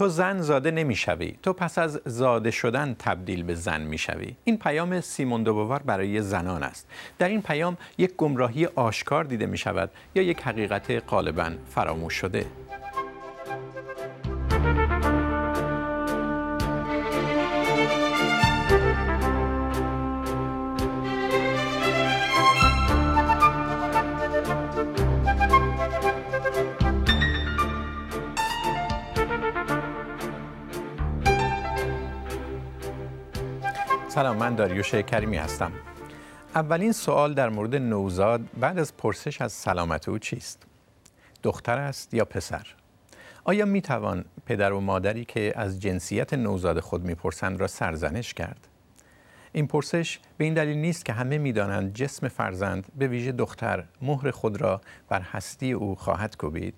تو زن زاده نمی‌شوی. تو پس از زاده شدن تبدیل به زن می‌شوی. این پیام سیمون دوبوار برای زنان است. در این پیام یک گمراهی آشکار دیده می شود یا یک حقیقت غالبا فراموش شده. سلام من داریوش کریمی هستم. اولین سوال در مورد نوزاد بعد از پرسش از سلامت او چیست؟ دختر است یا پسر؟ آیا می توان پدر و مادری که از جنسیت نوزاد خود می‌پرسند را سرزنش کرد؟ این پرسش به این دلیل نیست که همه می‌دانند جسم فرزند به ویژه دختر مهر خود را بر هستی او خواهد کوبید.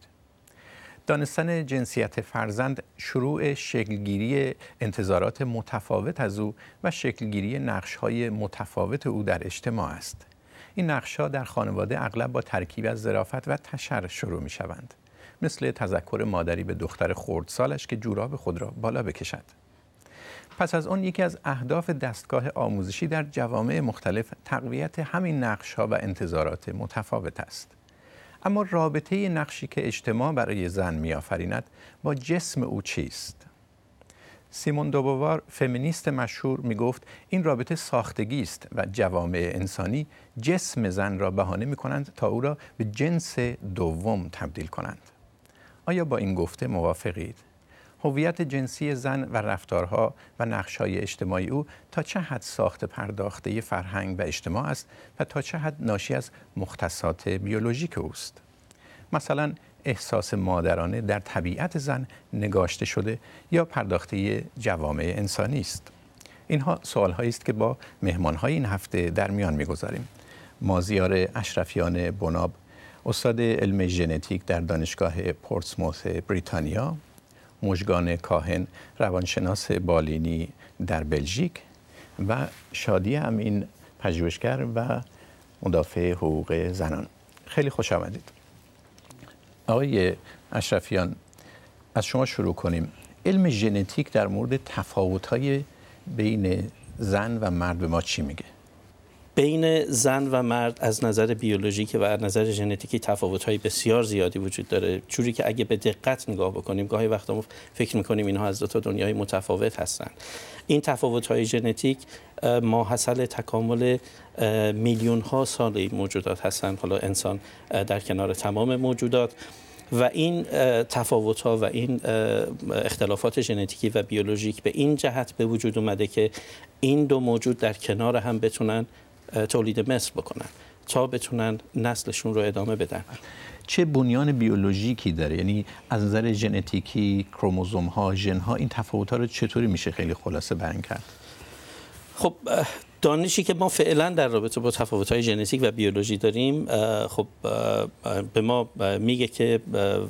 دانستن جنسیت فرزند شروع شکلگیری انتظارات متفاوت از او و شکلگیری نقشهای متفاوت او در اجتماع است. این نقشها در خانواده اغلب با ترکیب از ظرافت و تشر شروع می شوند. مثل تذکر مادری به دختر خردسالش که جوراب خود را بالا بکشد. پس از اون یکی از اهداف دستگاه آموزشی در جوامع مختلف تقویت همین نقشها و انتظارات متفاوت است. اما رابطه نقشی که اجتماع برای زن میآفریند با جسم او چیست؟ سیمون دوبوار فمینیست مشهور می گفت این رابطه ساختگی است و جوامع انسانی جسم زن را بهانه می کنند تا او را به جنس دوم تبدیل کنند. آیا با این گفته موافقید؟ هویت جنسی زن و رفتارها و نقشهای اجتماعی او تا چه حد ساخت پرداخته فرهنگ و اجتماع است و تا چه حد ناشی از مختصات بیولوژیک اوست. مثلا احساس مادرانه در طبیعت زن نگاشته شده یا پرداخته جوامع انسانی است. اینها سوالهایی است که با مهمانهای این هفته در میان می‌گذاریم. مازیار اشرفیان بناب استاد علم ژنتیک در دانشگاه پورتسموث بریتانیا. مجگان کاهن روانشناس بالینی در بلژیک و شادی امین پژوهشگر و مدافع حقوق زنان. خیلی خوش آمدید. آقای اشرفیان از شما شروع کنیم. علم ژنتیک در مورد تفاوت‌های بین زن و مرد به ما چی میگه؟ بین زن و مرد از نظر بیولوژیکی و از نظر ژنتیکی تفاوت‌های بسیار زیادی وجود داره. جوری که اگه به دقت نگاه بکنیم گاهی وقتا ما فکر می‌کنیم اینها از دو تا دنیای متفاوت هستند. این تفاوت‌های ژنتیک ماحصل تکامل میلیون ها موجودات هستند. حالا انسان در کنار تمام موجودات. و این تفاوت ها و این اختلافات ژنتیکی و بیولوژیک به این جهت به وجود اومده که این دو موجود در کنار هم بتونن تولید مثل بکنن تا بتونن نسلشون رو ادامه بدن. چه بنیان بیولوژیکی داره؟ یعنی از نظر ژنتیکی کروموزوم ها ژن ها این تفاوت ها رو چطوری میشه خیلی خلاصه بیان کرد؟ خب دانشی که ما فعلا در رابطه با تفاوت‌های ژنتیک و بیولوژی داریم خب به ما میگه که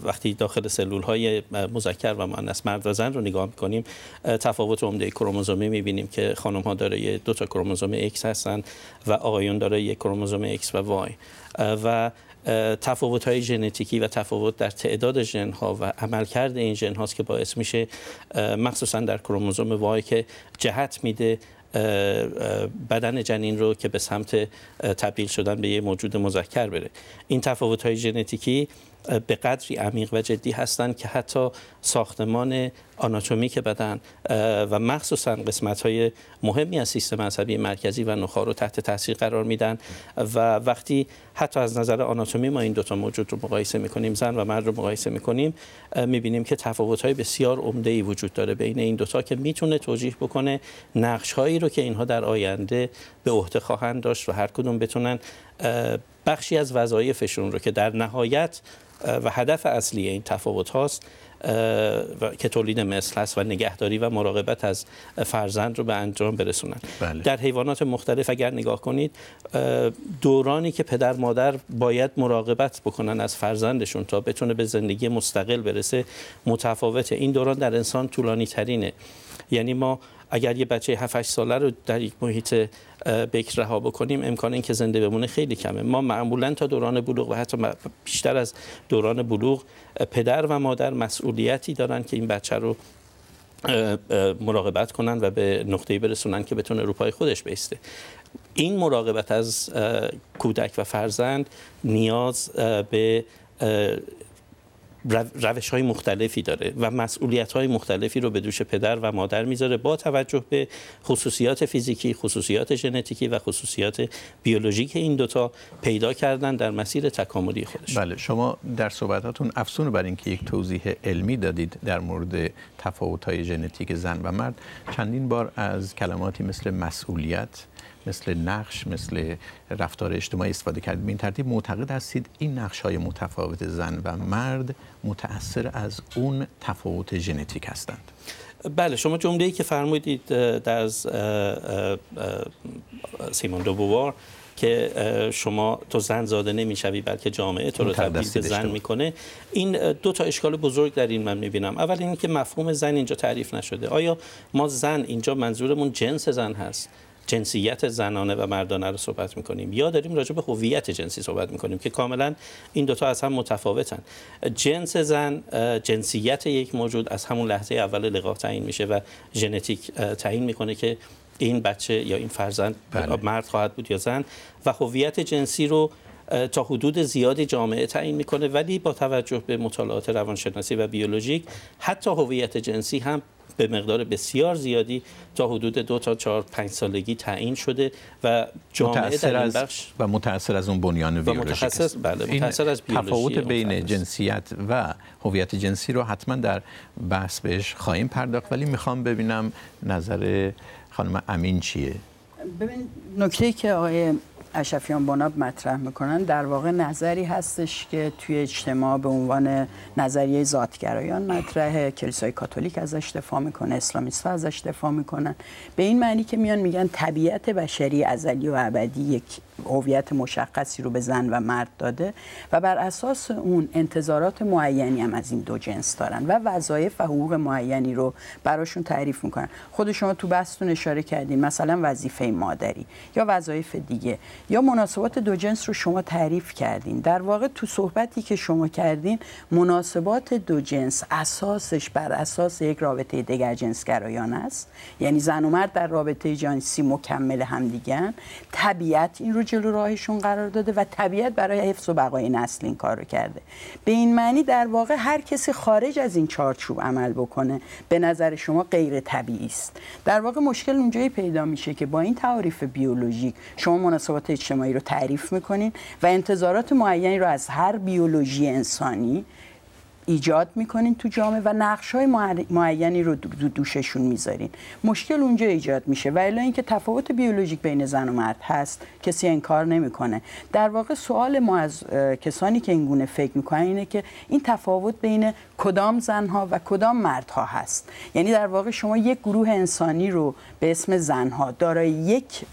وقتی داخل سلول‌های مذکر و مؤنث مرد و زن رو نگاه می‌کنیم تفاوت عمده کروموزومی می‌بینیم که خانم‌ها دارای دو تا کروموزوم X هستن و آقایون دارای یک کروموزوم X و Y. و تفاوت های ژنتیکی و تفاوت در تعداد ژن ها و عملکرد این ژن هاست که باعث میشه مخصوصا در کروموزوم وای که جهت میده بدن جنین رو که به سمت تبدیل شدن به یه موجود مذکر بره. این تفاوت های ژنتیکی به قدری عمیق و جدی هستند که حتی ساختمان آناتومیک بدن و مخصوصا قسمت های مهمی از سیستم عصبی مرکزی و نخاع رو تحت تاثیر قرار میدن. و وقتی حتی از نظر آناتومی ما این دوتا موجود رو مقایسه می‌کنیم زن و مرد رو مقایسه می‌کنیم می‌بینیم که تفاوت های بسیار عمده ای وجود داره بین این دوتا که می‌تونه توجیه بکنه نقش هایی رو که اینها در آینده به عهده خواهند داشت و هر کدوم بتونن بخشی از وظایفشون رو که در نهایت و هدف اصلی این تفاوت هاست که تولید مثل هست و نگهداری و مراقبت از فرزند رو به انجام برسونن. بله. در حیوانات مختلف اگر نگاه کنید دورانی که پدر مادر باید مراقبت بکنن از فرزندشون تا بتونه به زندگی مستقل برسه متفاوته. این دوران در انسان طولانی ترینه یعنی ما اگر یه بچه 7 8 ساله رو در یک محیط بکر رها بکنیم امکان اینکه زنده بمونه خیلی کمه. ما معمولا تا دوران بلوغ و حتی بیشتر از دوران بلوغ پدر و مادر مسئولیتی دارن که این بچه رو مراقبت کنن و به نقطه‌ای برسونن که بتونه رو پای خودش بیسته. این مراقبت از کودک و فرزند نیاز به روش های مختلفی داره و مسئولیت های مختلفی رو به دوش پدر و مادر می‌ذاره با توجه به خصوصیات فیزیکی، خصوصیات ژنتیکی و خصوصیات بیولوژیک این دوتا پیدا کردن در مسیر تکاملی خودش. بله شما در صحبتاتون افسون بر اینکه یک توضیح علمی دادید در مورد تفاوت های ژنتیک زن و مرد چندین بار از کلماتی مثل مسئولیت مثل نقش مثل رفتار اجتماعی استفاده کردید به این ترتیب معتقد هستید این نقش های متفاوت زن و مرد متأثر از اون تفاوت ژنتیک هستند. بله شما جمله‌ای که فرمودید در از سیمون دوبوار که شما تو زن زاده نمی‌شوی بلکه جامعه تو رو تبدیل به زن می‌کنه. این دو تا اشکال بزرگ در این من می‌بینم. اول اینکه مفهوم زن اینجا تعریف نشده. آیا ما زن اینجا منظورمون جنس زن هست؟ جنسیت زنانه و مردانه رو صحبت می‌کنیم. یا داریم راجع به هویت جنسی صحبت می‌کنیم که کاملا این دوتا از هم متفاوتن. جنس زن جنسیت یک موجود از همون لحظه اول لقاح تعیین میشه و ژنتیک تعیین می‌کنه که این بچه یا این فرزند بله. مرد خواهد بود یا زن. و هویت جنسی رو تا حدود زیادی جامعه تعیین می‌کنه ولی با توجه به مطالعات روانشناسی و بیولوژیک حتی هویت جنسی هم به مقدار بسیار زیادی تا حدود دو تا چهار پنج سالگی تعیین شده و جامعه در این بخش و متأثر از اون بنیان بیولوژیک است. بله متأثر از تفاوت بین جنسیت و هویت جنسی رو حتما در بحث بهش خواهیم پرداخت. ولی می‌خوام ببینم نظر خانم امین چیه؟ ببین نکته که آقای اشفیان باناب مطرح می‌کنن در واقع نظری هستش که توی اجتماع به عنوان نظریه ذاتگرایان مطرحه کلیسای کاتولیک ازش دفاع می‌کنه اسلامیست ازش دفاع می‌کنن. به این معنی که میان میگن طبیعت بشری ازلی و ابدی یک هویت مشخصی رو به زن و مرد داده و بر اساس اون انتظارات معینی هم از این دو جنس دارن و وظایف و حقوق معینی رو براشون تعریف می‌کنن. خود شما تو بحثتون اشاره کردین مثلا وظیفه مادری یا وظایف دیگه یا مناسبات دو جنس رو شما تعریف کردین. در واقع تو صحبتی که شما کردین مناسبات دو جنس اساسش بر اساس یک رابطه دیگر جنسگرایانه است. یعنی زن و مرد در رابطه جنسی مکمل همدیگن طبیعت این رو جلو راهشون قرار داده و طبیعت برای حفظ و بقای نسل این کار رو کرده. به این معنی در واقع هر کسی خارج از این چارچوب عمل بکنه به نظر شما غیر طبیعی است. در واقع مشکل اونجایی پیدا میشه که با این تعریف بیولوژیک شما مناسبات اجتماعی رو تعریف می‌کنین و انتظارات معینی رو از هر بیولوژی انسانی ایجاد می‌کنین تو جامعه و نقش های معینی رو دوششون می‌ذارین. مشکل اونجا ایجاد میشه. و الا اینکه تفاوت بیولوژیک بین زن و مرد هست کسی انکار نمی‌کنه. در واقع سوال ما از کسانی که این گونه فکر می‌کنن اینه که این تفاوت بین کدام زنها و کدام مردها هست. یعنی در واقع شما یک گروه انسانی رو به اسم زنها دارای یک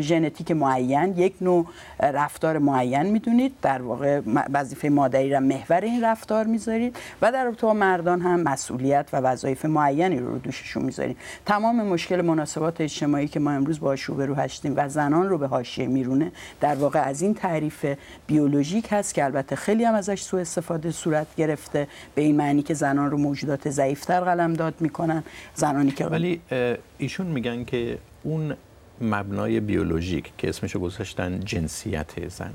ژنتیک معین یک نوع رفتار معین می‌دونید. در واقع وظیفه مادری را محور این رفتار می‌ذارید و در رابطه با مردان هم مسئولیت و وظایف معینی رو, رو دوششون می‌ذارید تمام مشکل مناسبات اجتماعی که ما امروز باهاش روبرو هستیم و زنان رو به حاشیه میرونه در واقع از این تعریف بیولوژیک هست که البته خیلی هم ازش سوء استفاده صورت گرفته. به این معنی که زنان رو موجودات ضعیفتر قلم داد می‌کنن زنانی که ولی ایشون میگن که اون مبنای بیولوژیک که اسمشو گذاشتن جنسیت زن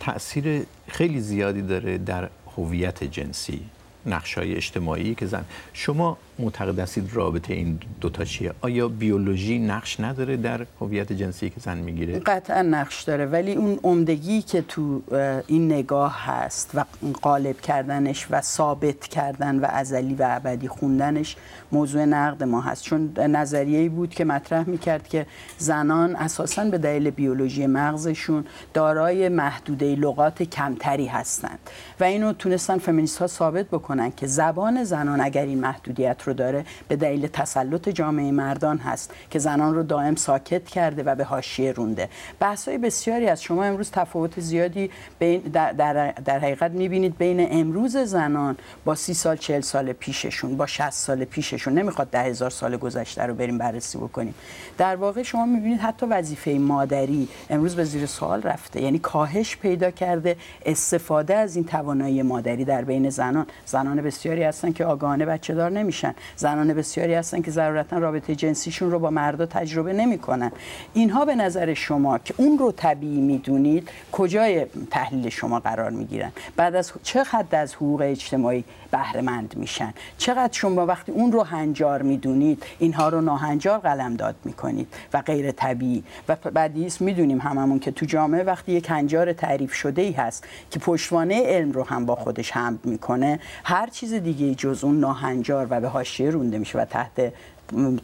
تاثیر خیلی زیادی داره در هویت جنسی نقشای اجتماعی که زن. شما معتقد هستید رابطه این دوتا چیه؟ آیا بیولوژی نقش نداره در هویت جنسی که زن می‌گیره؟ قطعا نقش داره ولی اون عمدگی که تو این نگاه هست و قالب کردنش و ثابت کردن و ازلی و ابدی خوندنش موضوع نقد ما هست. چون نظریه‌ای بود که مطرح می‌کرد که زنان اساسا به دلیل بیولوژی مغزشون دارای محدوده لغات کمتری هستند. و اینو تونستن فمینیست ها ثابت بکنن که زبان زنان اگر این محدودیت رو داره به دلیل تسلط جامعه مردان هست که زنان رو دائم ساکت کرده و به حاشیه رونده. بحث‌های بسیاری از شما امروز تفاوت زیادی بین در, در, در حقیقت می‌بینید بین امروز زنان با سی سال چهل سال پیششون با 60 سال پیششون. نمی‌خواد ده هزار سال گذشته رو بریم بررسی بکنیم. در واقع شما می‌بینید حتی وظیفه مادری امروز به زیر سوال رفته. یعنی کاهش پیدا کرده استفاده از این توانایی مادری در بین زنان. زن زنان بسیاری هستن که آگاهانه بچه دار نمیشن. زنان بسیاری هستن که ضرورتا رابطه جنسیشون رو با مردا تجربه نمی‌کنن. اینها به نظر شما که اون رو طبیعی می‌دونید کجای تحلیل شما قرار می‌گیرن؟ بعد از چه حد از حقوق اجتماعی بهره مند میشن؟ چقدر شما وقتی اون رو هنجار می‌دونید اینها رو ناهنجار قلم داد می‌کنید و غیر طبیعی؟ و بعدیست می‌دونیم هممون که تو جامعه وقتی یک هنجار تعریف شده ای هست که پشتوانه علم رو هم با خودش هم می‌کنه هر چیز دیگه جز اون ناهنجار و به حاشیه رونده میشه و تحت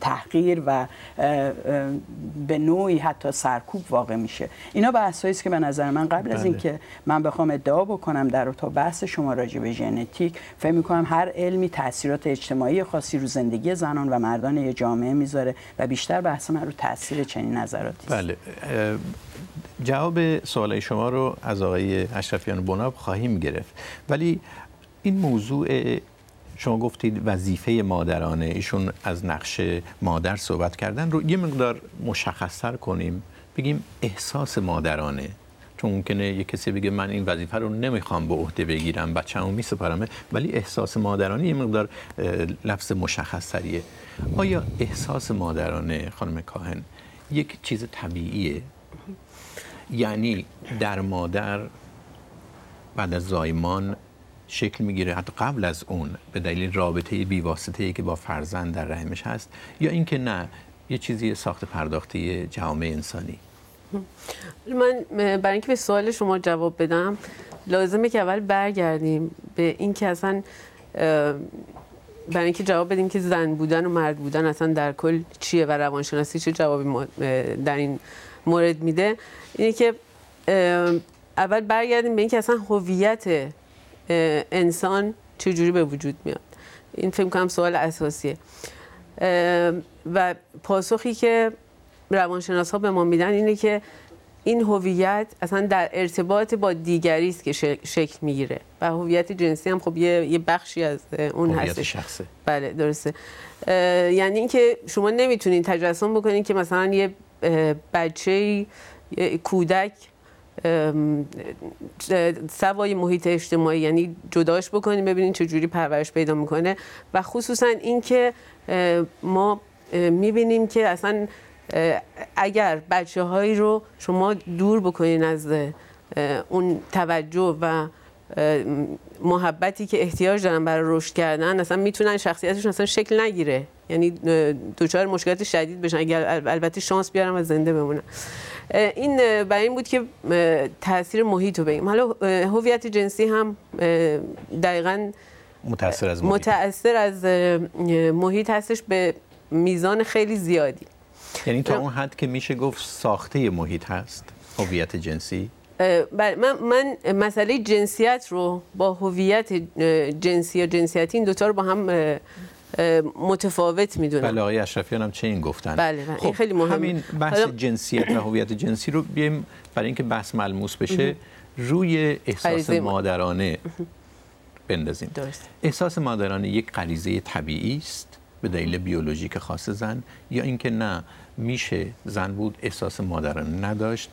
تحقیر و به نوعی حتی سرکوب واقع میشه اینا بحثایی است که به نظر من قبل از بله. اینکه من بخوام ادعا بکنم در تا بحث شما راجع به ژنتیک فکر می‌کنم هر علمی تاثیرات اجتماعی خاصی رو زندگی زنان و مردان یه جامعه می‌ذاره و بیشتر بحث من رو تاثیر چنین نظراتی است. بله جواب سوال شما رو از آقای اشرفیان بناب خواهیم گرفت ولی این موضوع شما گفتید وظیفه مادرانه. ایشون از نقش مادر صحبت کردن رو یه مقدار مشخصتر کنیم. بگیم احساس مادرانه. چون ممکنه یه کسی بگه من این وظیفه رو نمی‌خوام به عهده بگیرم بچه‌مو میسپارم. ولی احساس مادرانه یه مقدار لفظ مشخص تریه آیا احساس مادرانه خانم کاهن یک چیز طبیعیه؟ یعنی در مادر بعد از زایمان شکل می‌گیره. حتی قبل از اون به دلیل رابطه بیواسطه ای که با فرزند در رحمش هست یا اینکه نه یه چیزی ساخت پرداختی جامعه انسانی. من برای اینکه به سوال شما جواب بدم لازمه که اول برگردیم به اینکه اصلا اه، برای اینکه جواب بدیم که زن بودن و مرد بودن اصلا در کل چیه و روانشناسی چه جوابی در این مورد میده. اینه که اول برگردیم به اینکه اصلا هویت انسان چجوری به وجود میاد؟ این فکر کنم سوال اساسیه. و پاسخی که روانشناس ها به ما میدن اینه که این هویت اصلا در ارتباط با دیگری است که شک- شکل می‌گیره. و هویت جنسی هم خب یه, یه بخشی از اون هستش. شخصه. بله درسته. یعنی اینکه شما نمی‌تونید تجسم بکنید که مثلا یه بچه یه کودک سوای محیط اجتماعی یعنی جداش بکنید ببینید چه جوری پرورش پیدا می‌کنه. و خصوصا اینکه ما می‌بینیم که اصلا اگر بچه هایی رو شما دور بکنین از اون توجه و محبتی که احتیاج دارن برای رشد کردن اصلا می‌تونن شخصیتشون اصلا شکل نگیره. یعنی دچار مشکلات شدید بشن اگر ال- البته شانس بیارن و زنده بمونن. این برای این بود که تاثیر محیط رو بگیم. حالا هویت جنسی هم دقیقاً متاثر از محیط. متاثر از محیط هستش به میزان خیلی زیادی. یعنی تا اون حد که میشه گفت ساخته محیط هست هویت جنسی؟ بله من, من مسئله جنسیت رو با هویت جنسی یا جنسیتی این دوتا رو با هم متفاوت می‌دونم. بله آقای اشرفیان هم چه این گفتن. بله, بله. این خیلی مهمه. همین بحث حالا- جنسیت و هویت جنسی رو بیایم برای اینکه بحث ملموس بشه روی احساس مادرانه بندازیم. درست. احساس مادرانه یک غریزه طبیعی است. به دلیل بیولوژیک خاص زن یا اینکه نه میشه زن بود احساس مادرانه نداشت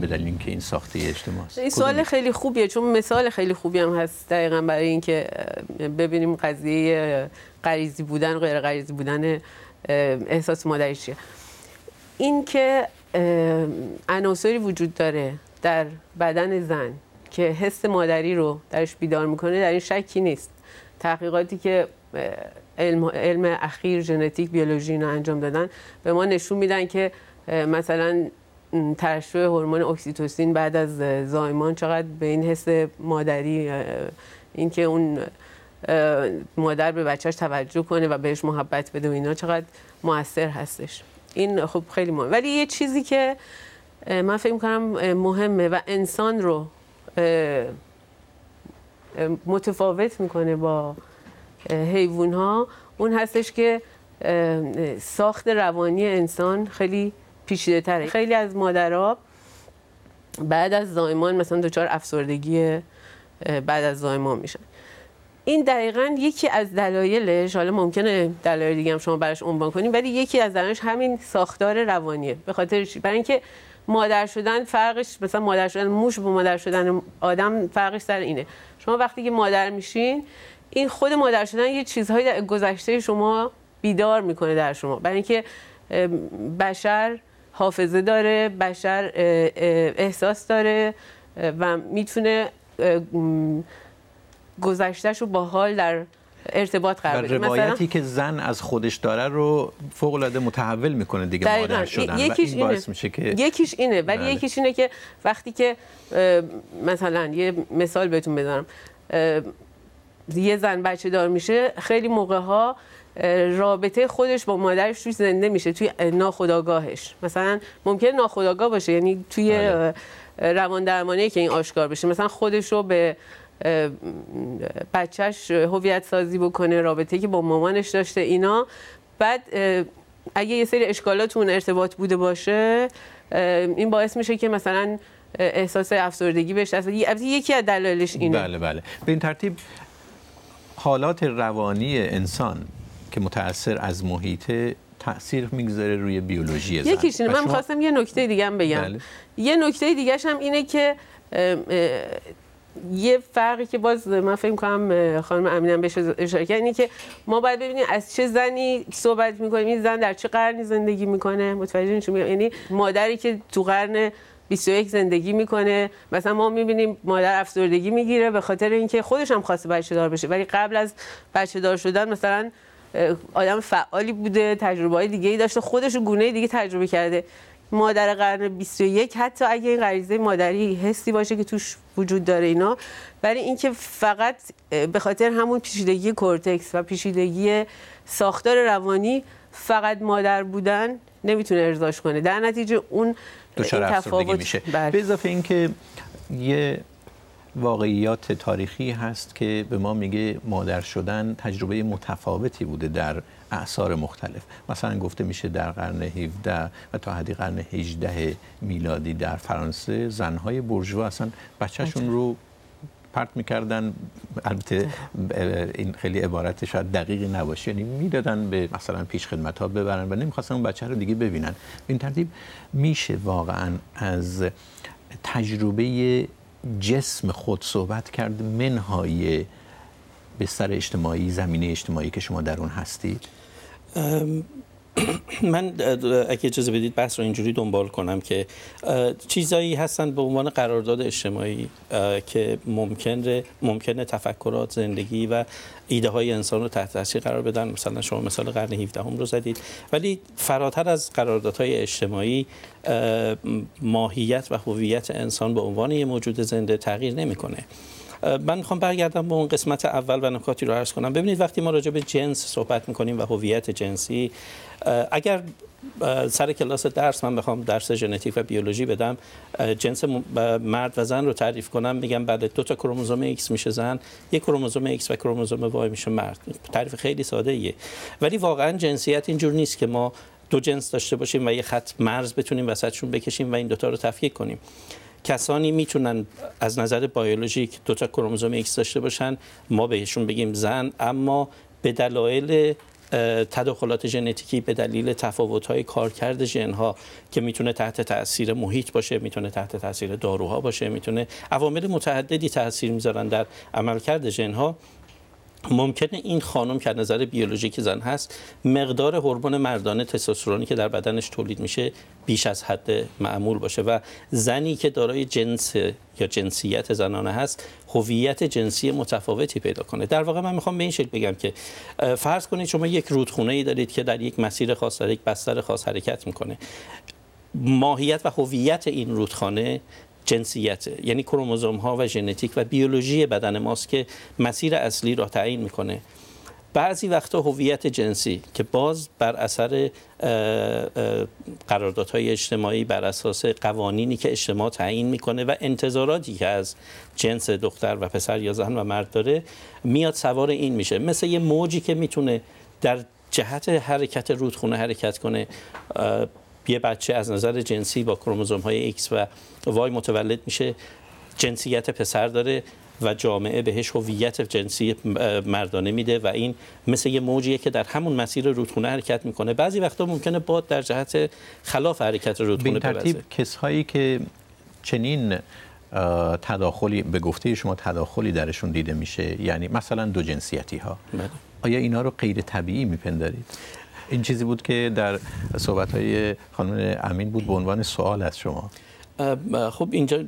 به دلیل اینکه این ساخته اجتماع است این سوال؟ خیلی خوبیه چون مثال خیلی خوبی هم هست دقیقا برای اینکه ببینیم قضیه غریزی بودن غیر غریزی بودن احساس مادری چیه. این که عناصری وجود داره در بدن زن که حس مادری رو درش بیدار می‌کنه در این شکی نیست. تحقیقاتی که علم, علم اخیر ژنتیک بیولوژی اینا انجام دادن. به ما نشون میدن که مثلا ترشح هورمون اکسیتوسین بعد از زایمان چقدر به این حس مادری اینکه اون مادر به بچهش توجه کنه و بهش محبت بده و اینا چقدر موثر هستش. این خب خیلی مهم. ولی یه چیزی که من فکر اه، مهمه و انسان رو متفاوت می‌کنه با حیوان ها اون هستش که ساخت روانی انسان خیلی پیچیده تره خیلی از مادرها بعد از زایمان مثلا دچار افسردگی بعد از زایمان میشن. این دقیقا یکی از دلایلش حالا ممکنه دلایل دیگه هم شما براش عنوان کنیم ولی یکی از دلایلش همین ساختار روانیه. به خاطر برای اینکه مادر شدن فرقش مثلا مادر شدن موش با مادر شدن آدم فرقش سر اینه. شما وقتی که مادر میشین این خود مادر شدن یه چیزهایی در گذشته شما بیدار می‌کنه در شما. برای اینکه بشر حافظه داره بشر احساس داره و می‌تونه گذشتهش رو با حال در ارتباط قرار بده. روایتی که زن از خودش داره رو فوق العاده متحول می‌کنه دیگه مادر شدن. یکیش این باعث میشه که یکیش اینه. ولی بله. یکیش اینه که وقتی که مثلا یه مثال بهتون بزنم. یه زن بچه دار میشه خیلی موقع ها رابطه خودش با مادرش توی زنده میشه توی ناخداگاهش مثلا ممکن ناخداگاه باشه یعنی توی بله. روان درمانی که این آشکار بشه. مثلا خودش رو به بچهش هویت سازی بکنه رابطه که با مامانش داشته اینا. بعد اگه یه سری اشکالات اون ارتباط بوده باشه این باعث میشه که مثلا احساس افسردگی بهش دست یکی از دلایلش اینه. بله بله. به این ترتیب حالات روانی انسان که متاثر از محیط تاثیر می‌گذاره روی بیولوژی زن. یکیش من می‌خواستم یه نکته دیگه هم بگم. بله. یه نکته دیگه هم اینه که یه فرقی که باز من فکر کنم خانم امینم بهش اشاره کرد اینه که ما باید ببینیم از چه زنی صحبت می‌کنیم این زن در چه قرنی زندگی می‌کنه. متوجه میشیم؟ یعنی مادری که تو قرن 21 زندگی می‌کنه. مثلا ما می‌بینیم مادر افسردگی می‌گیره به خاطر اینکه خودش هم خواسته بچه دار بشه. ولی قبل از بچه دار شدن مثلا آدم فعالی بوده تجربه های دیگه ای داشته خودش گونه دیگه تجربه کرده. مادر قرن 21 حتی اگه این غریزه مادری حسی باشه که توش وجود داره اینا. ولی اینکه فقط به خاطر همون پیچیدگی کورتکس و پیچیدگی ساختار روانی فقط مادر بودن نمی‌تونه ارضاش کنه. در نتیجه اون تفاوت میشه. بله. به اضافه اینکه یه واقعیات تاریخی هست که به ما میگه مادر شدن تجربه متفاوتی بوده در اعثار مختلف. مثلا گفته میشه در قرن 17 و تا حدی قرن 18 میلادی در فرانسه زنهای برجوا اصلا بچهشون رو پرت می‌کردن. البته این خیلی عبارت شاید دقیقی نباشه. یعنی می‌دادن به مثلا پیش خدمت ها ببرن و نمی‌خواستن اون بچه رو دیگه ببینن. این ترتیب میشه واقعا از تجربه جسم خود صحبت کرد منهای بستر اجتماعی زمینه اجتماعی که شما در اون هستید. من اگه اجازه بدید بحث رو اینجوری دنبال کنم که چیزایی هستن به عنوان قرارداد اجتماعی که ممکنه ممکنه تفکرات زندگی و ایده های انسان رو تحت تاثیر قرار بدن. مثلا شما مثال قرن 17 هم رو زدید. ولی فراتر از قراردادهای اجتماعی ماهیت و هویت انسان به عنوان یه موجود زنده تغییر نمی‌کنه. من می‌خوام برگردم به اون قسمت اول و نکاتی رو عرض کنم. ببینید وقتی ما راجع به جنس صحبت می‌کنیم و هویت جنسی اگر سر کلاس درس من بخوام درس ژنتیک و بیولوژی بدم جنس مرد و زن رو تعریف کنم میگم بعد دو تا کروموزوم ایکس میشه زن یک کروموزوم ایکس و کروموزوم وای میشه مرد. تعریف خیلی ساده ایه. ولی واقعا جنسیت اینجور نیست که ما دو جنس داشته باشیم و یه خط مرز بتونیم وسطشون بکشیم و این دوتا رو تفکیک کنیم. کسانی می‌تونن از نظر بیولوژیک دو تا کروموزوم ایکس داشته باشن ما بهشون بگیم زن اما به دلایل تداخلات ژنتیکی به دلیل تفاوت‌های کارکرد ژن‌ها که می‌تونه تحت تاثیر محیط باشه می‌تونه تحت تاثیر داروها باشه می‌تونه عوامل متعددی تاثیر می‌ذارن در عملکرد ژن‌ها. ممکنه این خانم که از نظر بیولوژیک زن هست مقدار هورمون مردانه تستوسترونی که در بدنش تولید میشه بیش از حد معمول باشه و زنی که دارای جنس یا جنسیت زنانه هست هویت جنسی متفاوتی پیدا کنه. در واقع من می‌خوام به این شکل بگم که فرض کنید شما یک رودخونه ای دارید که در یک مسیر خاص در یک بستر خاص حرکت می‌کنه. ماهیت و هویت این رودخانه جنسیت یعنی کروموزوم ها و ژنتیک و بیولوژی بدن ماست که مسیر اصلی را تعیین می‌کنه. بعضی وقتا هویت جنسی که باز بر اثر قراردادهای اجتماعی بر اساس قوانینی که اجتماع تعیین می‌کنه و انتظاراتی که از جنس دختر و پسر یا زن و مرد داره میاد سوار این میشه. مثل یه موجی که می‌تونه در جهت حرکت رودخونه حرکت کنه. یه بچه از نظر جنسی با کروموزوم های X و Y متولد میشه جنسیت پسر داره و جامعه بهش هویت جنسی مردانه میده و این مثل یه موجیه که در همون مسیر رودخونه حرکت می‌کنه. بعضی وقتا ممکنه باد در جهت خلاف حرکت رودخونه به ترتیب کسایی که چنین تداخلی به گفته شما تداخلی درشون دیده میشه یعنی مثلا دو جنسیتی ها بله. آیا اینا رو غیر طبیعی میپندارید؟ این چیزی بود که در صحبت های خانم امین بود به عنوان سوال از شما. خب اینجا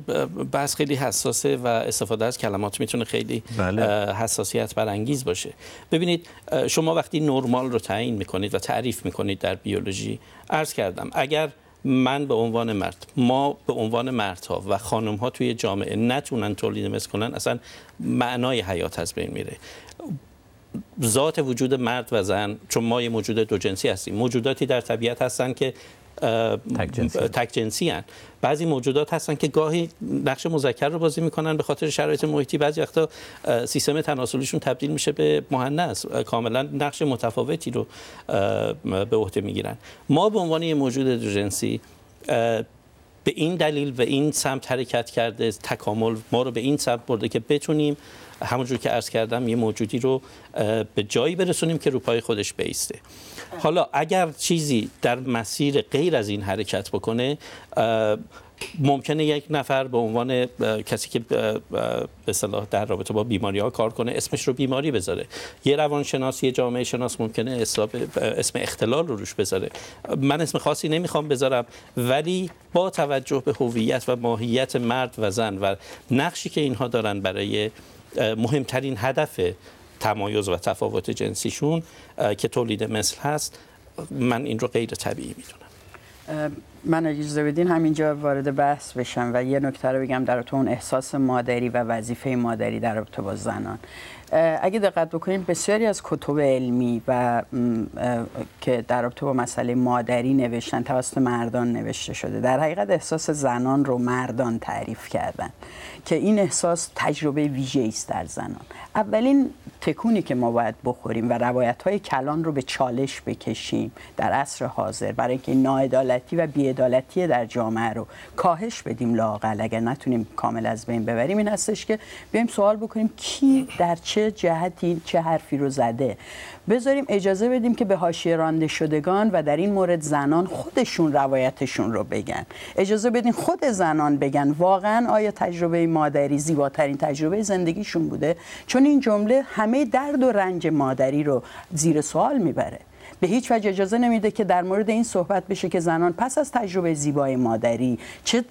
بحث خیلی حساسه و استفاده از کلمات می‌تونه خیلی بله. حساسیت برانگیز باشه. ببینید شما وقتی نرمال رو تعیین می‌کنید و تعریف می‌کنید در بیولوژی عرض کردم اگر من به عنوان مرد ما به عنوان مردها و خانم ها توی جامعه نتونن تولید مثل کنن اصلا معنای حیات از بین میره. ذات وجود مرد و زن چون ما یه موجود دو جنسی هستیم. موجوداتی در طبیعت هستن که تک جنسی. هن. بعضی موجودات هستن که گاهی نقش مذکر رو بازی می‌کنن به خاطر شرایط محیطی. بعضی وقتا سیستم تناسلیشون تبدیل میشه به مهندس. کاملا نقش متفاوتی رو به عهده می‌گیرن. ما به عنوان یه موجود دو جنسی به این دلیل و این سمت حرکت کرده تکامل ما رو به این سمت برده که بتونیم همونجور که عرض کردم یه موجودی رو به جایی برسونیم که رو پای خودش بیسته. حالا اگر چیزی در مسیر غیر از این حرکت بکنه ممکنه یک نفر به عنوان کسی که به صلاح در رابطه با بیماری ها کار کنه اسمش رو بیماری بذاره. یه روانشناس یه جامعه شناس ممکنه اسم اختلال رو روش بذاره. من اسم خاصی نمی‌خوام بذارم ولی با توجه به هویت و ماهیت مرد و زن و نقشی که اینها دارن برای مهمترین هدف تمایز و تفاوت جنسیشون که تولید مثل هست من این رو غیر طبیعی می‌دونم. من اجازه بدین همینجا وارد بحث بشم و یه نکته رو بگم در اون احساس مادری و وظیفه مادری در رابطه با زنان. اگه دقت بکنیم بسیاری از کتب علمی و که در رابطه با مسئله مادری نوشتن توسط مردان نوشته شده در حقیقت احساس زنان رو مردان تعریف کردن. که این احساس تجربه ویژه است در زنان. اولین تکونی که ما باید بخوریم و روایت های کلان رو به چالش بکشیم در عصر حاضر برای اینکه ناعدالتی و بیعدالتی در جامعه رو کاهش بدیم لاقل اگر نتونیم کامل از بین ببریم این هستش که بیایم سوال بکنیم کی در چه جهتی چه حرفی رو زده. بذاریم اجازه بدیم که به حاشیه رانده شدگان و در این مورد زنان خودشون روایتشون رو بگن. اجازه بدین خود زنان بگن. واقعا آیا تجربه مادری زیباترین تجربه زندگیشون بوده؟ چون این جمله همه درد و رنج مادری رو زیر سوال می‌بره. به هیچ وجه اجازه نمیده که در مورد این صحبت بشه که زنان پس از تجربه زیبای مادری چه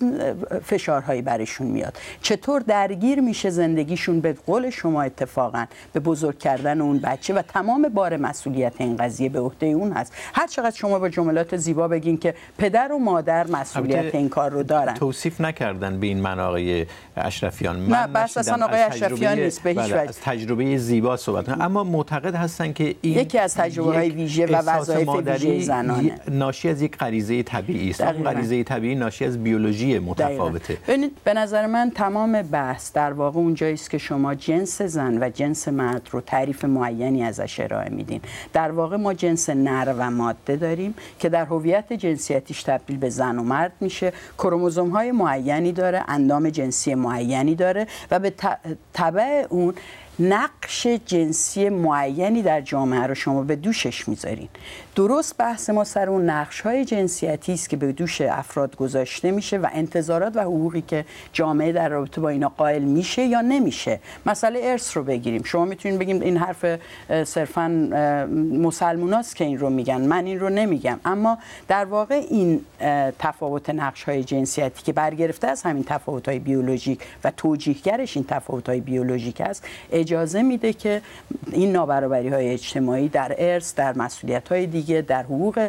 فشارهایی برشون میاد؟ چطور درگیر میشه زندگیشون به قول شما اتفاقا به بزرگ کردن اون بچه و تمام بار مسئولیت این قضیه به عهده اون هست؟ هر چقدر شما با جملات زیبا بگین که پدر و مادر مسئولیت این کار رو دارن. توصیف نکردن به این من آقای اشرفیان. من نه بس اصلا آقای اشرفیان نیست به هیچ بله، وجه. از تجربه زیبا صحبت اما معتقد هستن که این یکی از تجربه های ویژه و وظایف ویژه زنانه. ناشی از یک غریزه طبیعی است. اون غریزه طبیعی ناشی از بیولوژی متفاوته. ببینید به نظر من تمام بحث در واقع اونجایی است که شما جنس زن و جنس مرد رو تعریف معینی ازش ارائه میدین. در واقع ما جنس نر و ماده داریم که در هویت جنسیتیش تبدیل به زن و مرد میشه. کروموزوم های معینی داره اندام جنسی معینی داره و به تبع اون نقش جنسی معینی در جامعه رو شما به دوشش می‌ذارین. درست بحث ما سر اون نقش های جنسیتی است که به دوش افراد گذاشته میشه و انتظارات و حقوقی که جامعه در رابطه با اینا قائل میشه یا نمیشه. مسئله ارث رو بگیریم. شما می‌تونید بگیم این حرف صرفا مسلموناست که این رو میگن. من این رو نمیگم. اما در واقع این تفاوت نقش های جنسیتی که برگرفته از همین تفاوت های بیولوژیک و توجیهگرش این تفاوت های بیولوژیک است اجازه میده که این نابرابری های اجتماعی در ارث در مسئولیت های دیگه در حقوق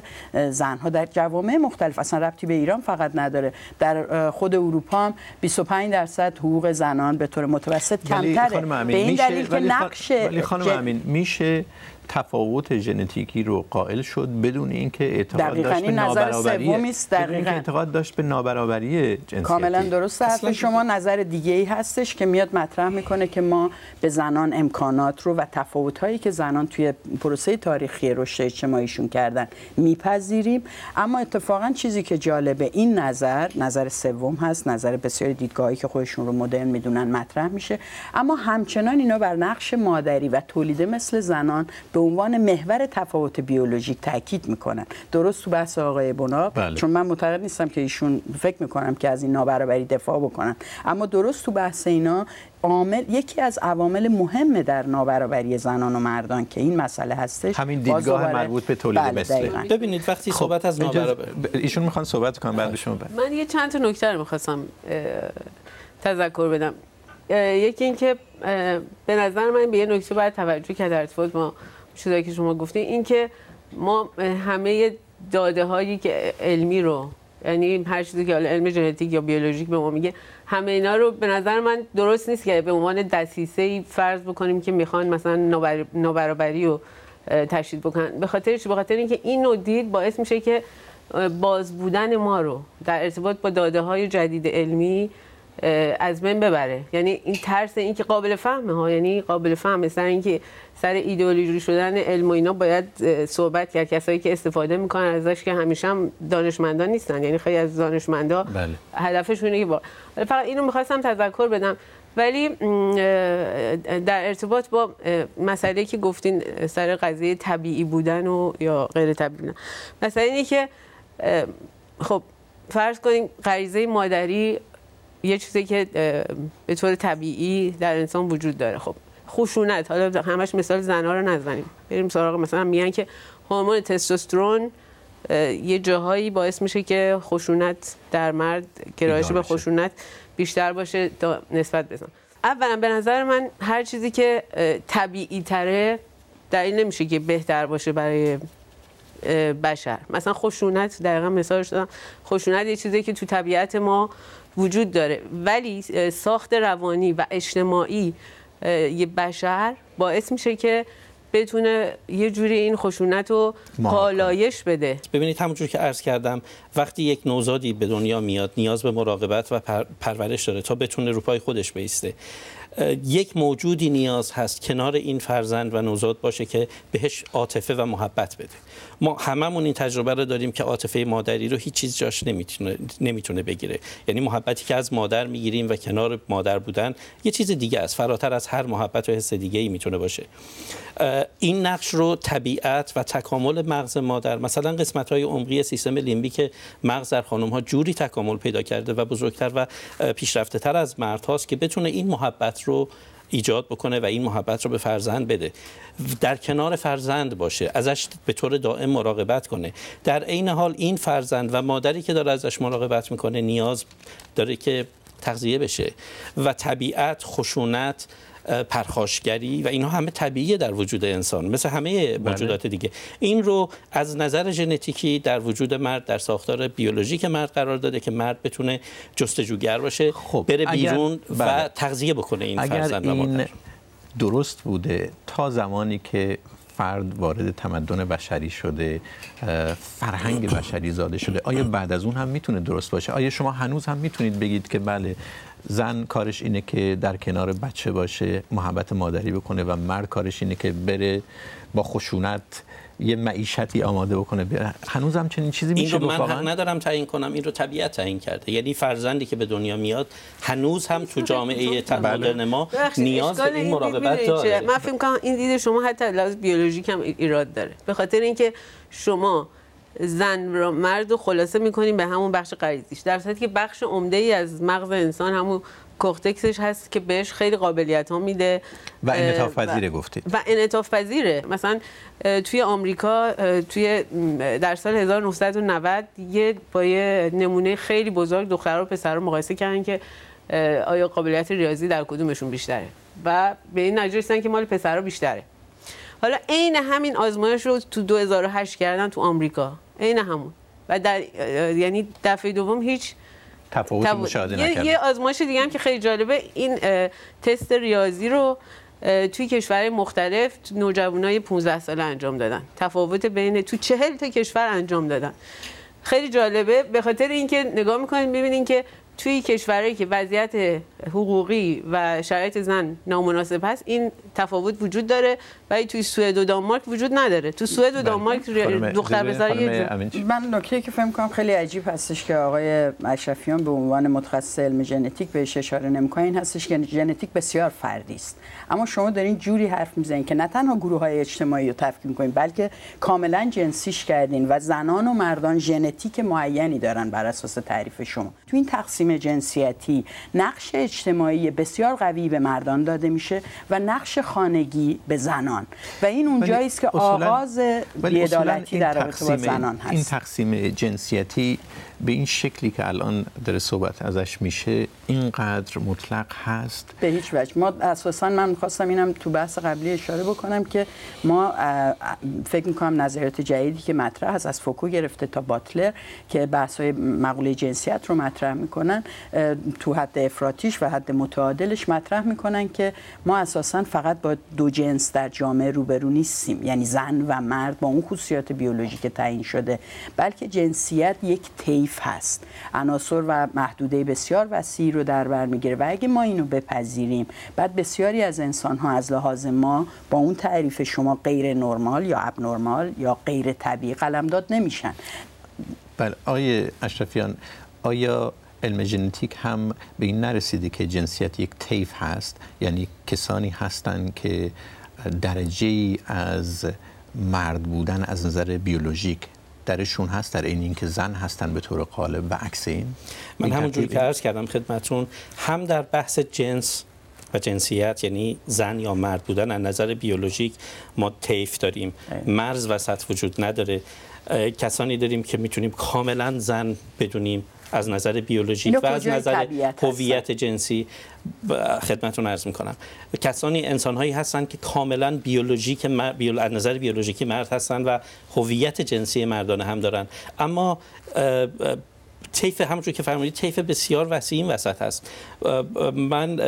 زنها در جوامع مختلف اصلا ربطی به ایران فقط نداره. در خود اروپا هم 25 درصد حقوق زنان به طور متوسط کمتره. به این دلیل که نقش ولی خانم امین میشه تفاوت ژنتیکی رو قائل شد بدون اینکه اعتقاد داشت به نابرابری دقیقاً. اعتقاد داشت به نابرابری جنسیتی. کاملا درست. حرف شما نظر دیگه ای هستش که میاد مطرح می‌کنه که ما به زنان امکانات رو و تفاوت هایی که زنان توی پروسه تاریخی رشد اجتماعیشون کردن میپذیریم. اما اتفاقا چیزی که جالبه این نظر نظر سوم هست نظر بسیاری دیدگاهی که خودشون رو مدرن می‌دونن مطرح میشه. اما همچنان اینا بر نقش مادری و تولید مثل زنان به به عنوان محور تفاوت بیولوژیک تاکید می‌کنن. درست تو بحث آقای بنا؟ بله. چون من معتقد نیستم که ایشون فکر می‌کنم که از این نابرابری دفاع بکنن. اما درست تو بحث اینا عامل یکی از عوامل مهم در نابرابری زنان و مردان که این مسئله هستش همین باز دیدگاه مربوط به تولید بله،. دقیقاً. ببینید وقتی صحبت از نابرابری ب- ایشون می‌خوان صحبت کنن بعد شما بعد من یه چند تا نکته رو می‌خواستم تذکر بدم. اه، یکی اینکه اه، به نظر من به یه نکته باید توجه کرد در ارتباط با چیزایی که شما گفتین اینکه ما اه، همه داده هایی که علمی رو یعنی هر چیزی که علم ژنتیک یا بیولوژیک به ما میگه همه اینا رو به نظر من درست نیست که به عنوان دسیسه ای فرض بکنیم که می‌خوان مثلا نابر- نابرابری رو تشدید بکنن. به خاطر چی؟ به خاطر اینکه این نوع دید باعث میشه که باز بودن ما رو در ارتباط با داده های جدید علمی از بین ببره. یعنی این ترس این که قابل فهمه ها. یعنی قابل فهمه. سر اینکه سر ایدئولوژی شدن علم و اینا باید صحبت کرد. کسایی که استفاده می‌کنن ازش که همیشه هم دانشمندان نیستن. یعنی خیلی از دانشمندا بله. هدفشون اینه که فقط اینو می‌خواستم تذکر بدم. ولی در ارتباط با مسئله که گفتین سر قضیه طبیعی بودن و یا غیر طبیعی بودن. مسئله اینه که خب فرض کنیم غریزه مادری یه چیزی که به طور طبیعی در انسان وجود داره. خب خشونت. حالا همش مثال زنها رو نزنیم. بریم سراغ مثلا میگن که هورمون تستوسترون یه جاهایی باعث میشه که خشونت در مرد گرایش به. خشونت بیشتر باشه تا نسبت بزن اولا به نظر من هر چیزی که طبیعی تره دلیل نمیشه که بهتر باشه برای بشر. مثلا خشونت دقیقا مثالش دادم. خشونت یه چیزی که تو طبیعت ما وجود داره. ولی ساخت روانی و اجتماعی یه بشر باعث میشه که بتونه یه جوری این خشونت رو. پالایش بده. ببینید همونجور که عرض کردم وقتی یک نوزادی به دنیا میاد نیاز به مراقبت و پر- پرورش داره تا بتونه رو پای خودش بیسته. یک موجودی نیاز هست کنار این فرزند و نوزاد باشه که بهش عاطفه و محبت بده. ما هممون این تجربه رو داریم که عاطفه مادری رو هیچ چیز جاش نمی‌تونه نمی‌تونه بگیره. یعنی محبتی که از مادر می‌گیریم و کنار مادر بودن یه چیز دیگه است. فراتر از هر محبت و حس دیگه ای می‌تونه باشه. این نقش رو طبیعت و تکامل مغز مادر مثلا قسمت های عمقی سیستم لیمبیک مغز در خانم ها جوری تکامل پیدا کرده و بزرگتر و پیشرفته تر از مرد هاست که بتونه این محبت ایجاد بکنه و این محبت رو به فرزند بده. در کنار فرزند باشه ازش به طور دائم مراقبت کنه. در عین حال این فرزند و مادری که داره ازش مراقبت می‌کنه نیاز داره که تغذیه بشه. و طبیعت خشونت پرخاشگری و اینها همه طبیعیه در وجود انسان مثل همه موجودات دیگه. این رو از نظر ژنتیکی در وجود مرد در ساختار بیولوژیک مرد قرار داده که مرد بتونه جستجوگر باشه خب، بره بیرون بله. و تغذیه بکنه این اگر فرزند و این درست بوده تا زمانی که فرد وارد تمدن بشری شده فرهنگ بشری زاده شده آیا بعد از اون هم می‌تونه درست باشه؟ آیا شما هنوز هم می‌تونید بگید که بله زن کارش اینه که در کنار بچه باشه محبت مادری بکنه و مرد کارش اینه که بره با خشونت یه معیشتی آماده بکنه بره. هنوز هم چنین چیزی این میشه رو من حق؟ ندارم تعیین کنم این رو طبیعت تعیین کرده یعنی فرزندی که به دنیا میاد هنوز هم تو جامعه مدرن ما ببخشید، نیاز به این مراقبت؟ داره من فکر کنم این دید شما حتی لحاظ بیولوژیک هم ایراد داره به خاطر اینکه شما زن رو مرد رو خلاصه می‌کنیم به همون بخش غریزیش. در صورتی که بخش عمده ای از مغز انسان همون کورتکسش هست که بهش خیلی قابلیت ها میده. و انعطاف پذیره گفتید. و انعطاف پذیره مثلا توی آمریکا توی در سال 1990 یه با یه نمونه خیلی بزرگ دخترها و پسرها رو مقایسه کردن که آیا قابلیت ریاضی در کدومشون بیشتره. و به این نتیجه رسیدن که مال پسرها بیشتره. حالا عین همین آزمایش رو تو 2008 کردن تو آمریکا. عین همون. و در یعنی دفعه دوم هیچ تفاوتی تفاوت- مشاهده یه, نکردید یه آزمایش دیگه هم که خیلی جالبه این تست ریاضی رو توی کشورهای مختلف نوجوانای 15 ساله انجام دادن. تفاوت بین تو چهل تا کشور انجام دادن. خیلی جالبه به خاطر اینکه نگاه می‌کنین ببینین که توی کشورهایی که وضعیت حقوقی و شرایط زن نامناسب هست این تفاوت وجود داره. ولی توی سوئد و دانمارک وجود نداره. تو سوئد و بله. دانمارک دختر امینچی. من نکته که فهم کنم خیلی عجیب هستش که آقای اشرفیان به عنوان متخصص علم ژنتیک بهش اشاره نمی‌کنه این هستش که ژنتیک بسیار فردی است. اما شما دارین جوری حرف می‌زنین که نه تنها گروه های اجتماعی رو تفکیک می‌کنین بلکه کاملا جنسیش کردین و زنان و مردان ژنتیک معینی دارن بر اساس تعریف شما. تو این تقسیم جنسیتی. نقش اجتماعی بسیار قوی به مردان داده میشه و نقش خانگی به زنان. و این اونجایی است که آغاز بی‌عدالتی در رابطه با تقسیم- زنان هست. این تقسیم جنسیتی به این شکلی که الان داره صحبت ازش میشه اینقدر مطلق هست؟ به هیچ وجه. ما اساسا من می‌خواستم اینم تو بحث قبلی اشاره بکنم که ما فکر می‌کنم نظریات جدیدی که مطرح هست از فوکو گرفته تا باتلر که بحث های مقوله جنسیت رو مطرح می‌کنن تو حد افراتیش و حد متعادلش مطرح می‌کنن که ما اساسا فقط با دو جنس در جامعه روبرو نیستیم. یعنی زن و مرد با اون خصوصیات بیولوژیک تعیین شده بلکه جنسیت یک طیف هست. عناصر و محدوده بسیار وسیعی رو در بر می‌گیره. و اگه ما اینو بپذیریم بعد بسیاری از انسان ها از لحاظ ما با اون تعریف شما غیر نرمال یا ابنرمال یا غیر طبیعی قلمداد نمیشن. بله آقای اشرفیان آیا علم ژنتیک هم به این نرسیده که جنسیت یک طیف هست؟ یعنی کسانی هستند که درجه ای از مرد بودن از نظر بیولوژیک درشون هست در این اینکه زن هستن به طور غالب و عکس این؟ من همونجوری که عرض کردم خدمتون. هم در بحث جنس و جنسیت یعنی زن یا مرد بودن از نظر بیولوژیک ما طیف داریم. مرز وسط وجود نداره. کسانی داریم که می‌تونیم کاملا زن بدونیم از نظر بیولوژیک و از نظر؟ هویت جنسی. خدمتتون عرض می‌کنم. کسانی انسان هایی هستن که کاملا بیولوژیک مر... بیول... از نظر بیولوژیکی مرد هستن و هویت جنسی مردانه هم دارن. اما طیف همونجور که فرمودید طیف بسیار وسیع این وسط هست. من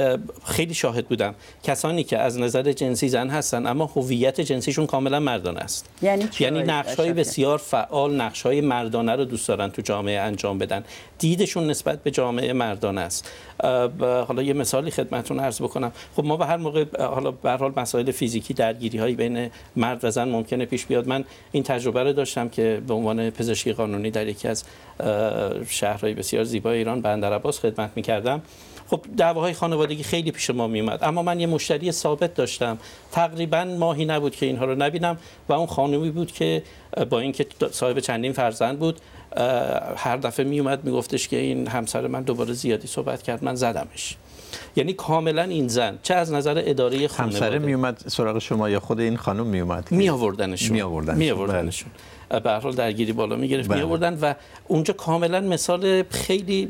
خیلی شاهد بودم. کسانی که از نظر جنسی زن هستن اما هویت جنسیشون کاملا مردانه است. یعنی یعنی نقش های؟ بسیار فعال نقش های مردانه رو دوست دارن تو جامعه انجام بدن. دیدشون نسبت به جامعه مردانه است. حالا یه مثالی خدمتتون عرض بکنم. خب ما به هر موقع حالا به حال مسائل فیزیکی درگیری هایی بین مرد و زن ممکنه پیش بیاد. من این تجربه رو داشتم که به عنوان پزشکی قانونی در یکی از شهرهای بسیار زیبای ایران بندر عباس خدمت می‌کردم. خب دعواهای خانوادگی خیلی پیش ما میومد اما من یه مشتری ثابت داشتم. تقریبا ماهی نبود که اینها رو نبینم و اون خانومی بود که با اینکه صاحب چندین فرزند بود هر دفعه میومد میگفتش که این همسر من دوباره زیادی صحبت کرد من زدمش. یعنی کاملا این زن چه از نظر اداره خانواده. همسره میومد سراغ شما یا خود این خانم میومد می آوردنشون می آوردنشون. می آوردنشون به حال درگیری بالا می گرفت می آوردن و اونجا کاملا مثال خیلی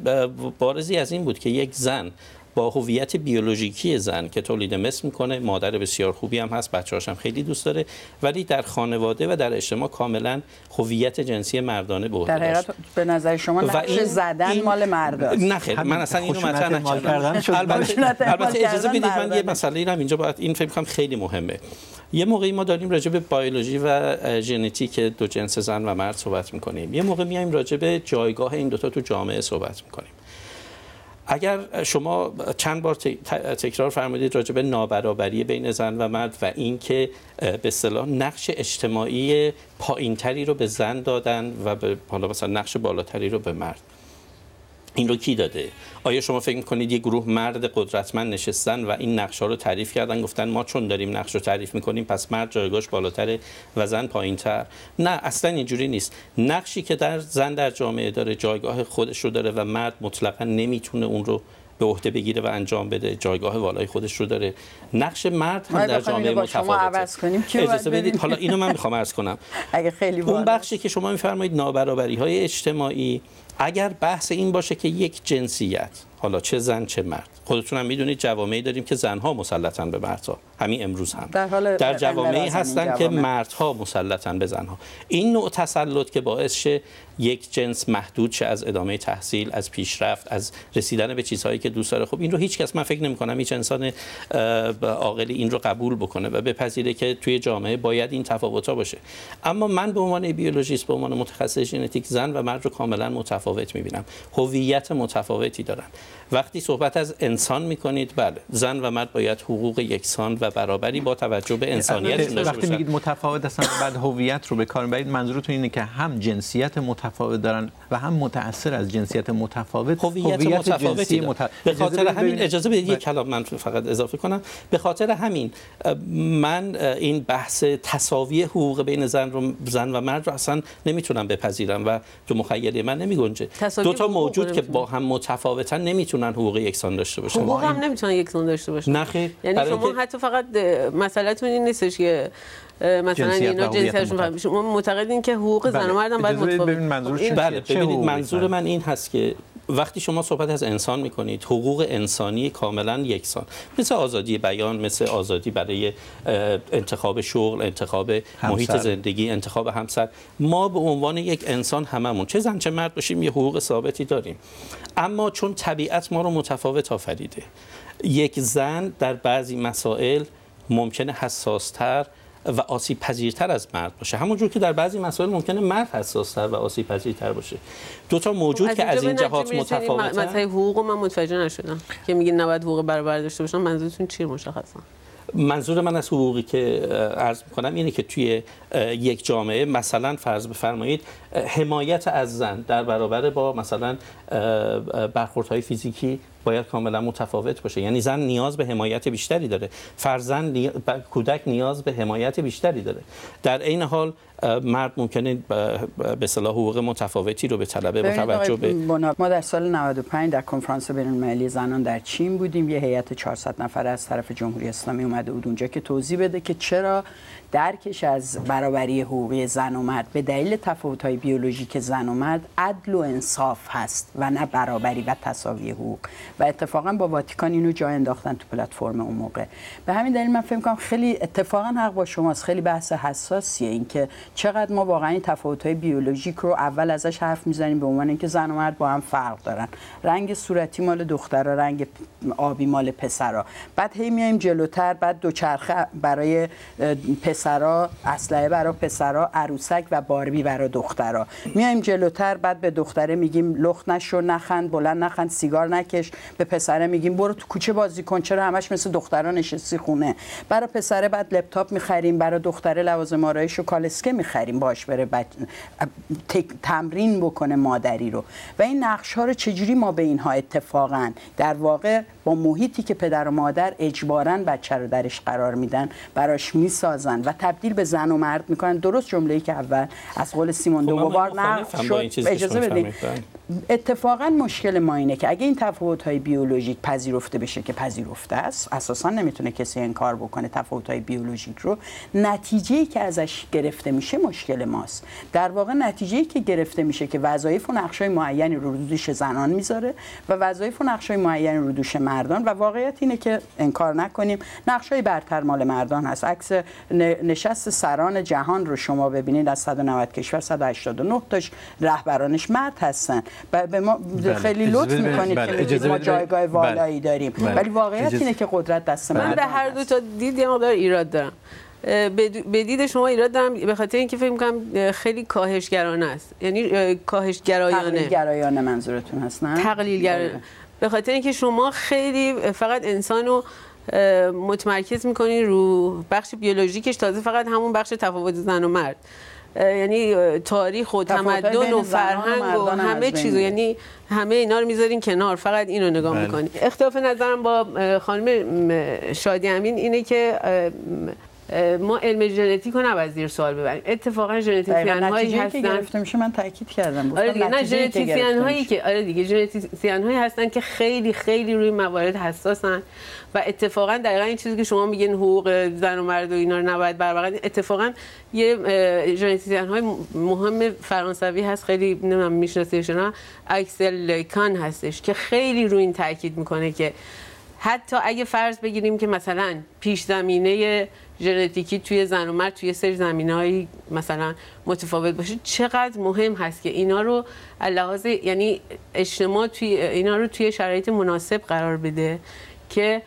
بارزی از این بود که یک زن با هویت بیولوژیکی زن که تولید مثل می‌کنه مادر بسیار خوبی هم هست بچه‌هاش هم خیلی دوست داره ولی در خانواده و در اجتماع کاملا هویت جنسی مردانه به عهده در حقیقت به نظر شما نقش زدن این مال مرداست نه خیر من اصلا اینو مطرح نکردم. البته البته اجازه بدید من یه. مسئله اینم اینجا باید این فکر کنم خیلی مهمه. یه موقعی ما داریم راجع به بیولوژی و ژنتیک دو جنس زن و مرد صحبت می‌کنیم. یه موقع میایم راجع به جایگاه این دوتا تو جامعه صحبت می‌کنیم. اگر شما چند بار تکرار فرمودید راجع به نابرابری بین زن و مرد و اینکه به اصطلاح نقش اجتماعی پایینتری رو به زن دادن و به حالا مثلا نقش بالاتری رو به مرد. این رو کی داده؟ آیا شما فکر می‌کنید یه گروه مرد قدرتمند نشستن و این نقش ها رو تعریف کردن؟ گفتن ما چون داریم نقش رو تعریف می‌کنیم پس مرد جایگاهش بالاتره و زن پایینتر. نه اصلا اینجوری نیست. نقشی که در زن در جامعه داره جایگاه خودش رو داره و مرد مطلقا نمی‌تونه اون رو به عهده بگیره و انجام بده. جایگاه والای خودش رو داره. نقش مرد هم در جامعه متفاوته. اجازه بدید؟ حالا اینو من می‌خوام عرض کنم. اگه خیلی اون بخشی که شما میفرمایید نابرابری های اجتماعی اگر بحث این باشه که یک جنسیت حالا چه زن چه مرد خودتون هم می‌دونید جوامعی داریم که زنها مسلطن به مردها. همین امروز هم. در, حال در جوامعی هستن که. مردها مسلطن به زنها. این نوع تسلط که باعث شه یک جنس محدود شه از ادامه تحصیل از پیشرفت از رسیدن به چیزهایی که دوست داره. خب این رو هیچ کس من فکر نمی کنم هیچ انسان عاقلی این رو قبول بکنه و بپذیره که توی جامعه باید این تفاوت باشه. اما من به عنوان بیولوژیست به عنوان متخصص ژنتیک زن و مرد رو کاملا متفاوت می‌بینم. هویت متفاوتی دارن. وقتی صحبت از انسان می‌کنید بله زن و مرد باید حقوق یکسان و برابری با توجه به داشته وقتی میگید متفاوت هستن بعد هویت رو به کار می‌برید منظورتون اینه که هم جنسیت متفاوت دارن و هم متأثر از جنسیت متفاوت هویت متفاوتی به خاطر همین. اجازه بدید بله. یک کلام من فقط اضافه کنم به خاطر همین من این بحث تساوی حقوق بین زن رو زن و مرد رو اصلا نمی‌تونم بپذیرم و تو مخیله من نمی گنجه تساوی دو تا موجود که. با هم متفاوتن نمی‌تونن حقوق یکسان داشته باشن حقوق هم نمی‌تونن یکسان داشته باشن نه. یعنی شما حتی فقط اه، مسئلهتون این نیستش که مثلا اینا جنسیتشون. فرق شما معتقدین که حقوق زن بله. و مرد هم باید متفاوت ببین منظور خب این- چیه؟ بله ببینید منظور بله. من این هست که وقتی شما صحبت از انسان می‌کنید حقوق انسانی کاملا یکسان مثل آزادی بیان مثل آزادی برای انتخاب شغل انتخاب محیط همسر. زندگی انتخاب همسر ما به عنوان یک انسان هممون چه زن چه مرد باشیم یه حقوق ثابتی داریم اما چون طبیعت ما رو متفاوت آفریده یک زن در بعضی مسائل ممکنه حساستر و آسیب پذیرتر از مرد باشه. همونجور که در بعضی مسائل ممکنه مرد حساستر و آسیب پذیرتر باشه. دو تا موجود که از اینجا این به جهات این متفاوتن. مسئله حقوق من متوجه نشدم که میگین نباید حقوق برابر داشته باشن. منظورتون چیه مشخصا؟ منظور من از حقوقی که عرض می‌کنم اینه که توی یک جامعه مثلا فرض بفرمایید حمایت از زن در برابر با مثلا برخوردهای فیزیکی باید کاملا متفاوت باشه. یعنی زن نیاز به حمایت بیشتری داره. فرزند نی- ب- کودک نیاز به حمایت بیشتری داره. در عین حال مرد ممکنه به صلاح حقوق متفاوتی رو به طلبه با توجه به ما در سال 95 در کنفرانس بین المللی زنان در چین بودیم. یه هیئت 400 نفره از طرف جمهوری اسلامی اومده بود اونجا که توضیح بده که چرا درکش از برابری حقوقی زن و مرد. به دلیل تفاوت‌های بیولوژیک زن و مرد عدل و انصاف هست و نه برابری و تساوی حقوق. و اتفاقا با واتیکان اینو جا انداختن تو پلتفرم اون موقع. به همین دلیل من فکر می‌کنم خیلی اتفاقا حق با شماست. خیلی بحث حساسیه اینکه چقدر ما واقعا این تفاوت‌های بیولوژیک رو اول ازش حرف می‌زنیم به عنوان اینکه زن و مرد با هم فرق دارن. رنگ صورتی مال دخترا رنگ آبی مال پسرا. بعد هی میایم جلوتر بعد دوچرخه برای پسرا اسلحه برای پسرا عروسک و باربی برای دخترا. میایم جلوتر بعد به دختره میگیم لخت نشو نخند بلند نخند سیگار نکش. به پسره میگیم برو تو کوچه بازی کن چرا همش مثل دخترا نشستی خونه؟ برای پسره بعد لپتاپ می‌خریم برای دختره لوازم آرایش و کالسکه می‌خریم باش بره. تک- تمرین بکنه مادری رو. و این نقش ها رو چجوری ما به اینها اتفاقا؟ در واقع با محیطی که پدر و مادر اجبارا بچه رو درش قرار میدن براش می‌سازن. و تبدیل به زن و مرد می‌کنن. درست جمله‌ای که اول از قول سیمون خب من دوبار مخالفم نقش با این شد. اجازه بدید. اتفاقا مشکل ما اینه که اگه این تفاوت های بیولوژیک پذیرفته بشه که پذیرفته است اساسا نمی‌تونه کسی انکار بکنه تفاوت های بیولوژیک رو. نتیجه که ازش گرفته میشه مشکل ماست. در واقع نتیجه که گرفته میشه که وظایف و نقش های معینی رو دوش زنان می‌ذاره و وظایف و نقش های معینی رو دوش مردان. و واقعیت اینه که انکار نکنیم نقش های برتر مال مردان هست. عکس نشست سران جهان رو شما ببینید از 190 کشور 189 تاش رهبرانش مرد هستن و به ما بله. خیلی لطف می‌کنید بله. که ما جایگاه بله. والایی داریم. ولی واقعیت اینه که قدرت دست. من به هر دو. تا دید یه مقدار ایراد دارم به دید شما ایراد دارم به خاطر اینکه فکر می‌کنم خیلی کاهشگرانه است یعنی اه، کاهشگرایانه تقلیلگرایانه منظورتون هست نه تقلیلگر بله. به خاطر اینکه شما خیلی فقط انسان رو اه، متمرکز می‌کنین رو بخش بیولوژیکش تازه فقط همون بخش تفاوت زن و مرد یعنی تاریخ و تمدن و فرهنگ و همه چیزو. یعنی همه اینا رو می‌ذارین کنار فقط اینو نگاه بله. می‌کنین اختلاف نظرم با خانم شادی امین اینه که ما علم ژنتیک رو نباید زیر سوال ببریم. اتفاقا ژنتیسین هایی نتیجه‌ای که هستن. گرفته میشه من تاکید کردم. گفتم آره دیگه نه ژنتیسین هایی. که آره دیگه ژنتیسین هایی هستن که خیلی خیلی روی موارد حساسن. و اتفاقا دقیقا این چیزی که شما میگین حقوق زن و مرد و اینا رو نباید برابر اتفاقا یه اه، ژنتیسین های مهم فرانسوی هست. خیلی نمی‌دونم میشناسیش نه؟ اکسل کان هستش که خیلی روی این تاکید می‌کنه که حتی اگه فرض بگیریم که مثلا پیش زمینه ژنتیکی توی زن و مرد توی سری زمینه‌های مثلا متفاوت باشه. چقدر مهم هست که اینا رو لحاظ یعنی اجتماع توی اینا رو توی شرایط مناسب قرار بده که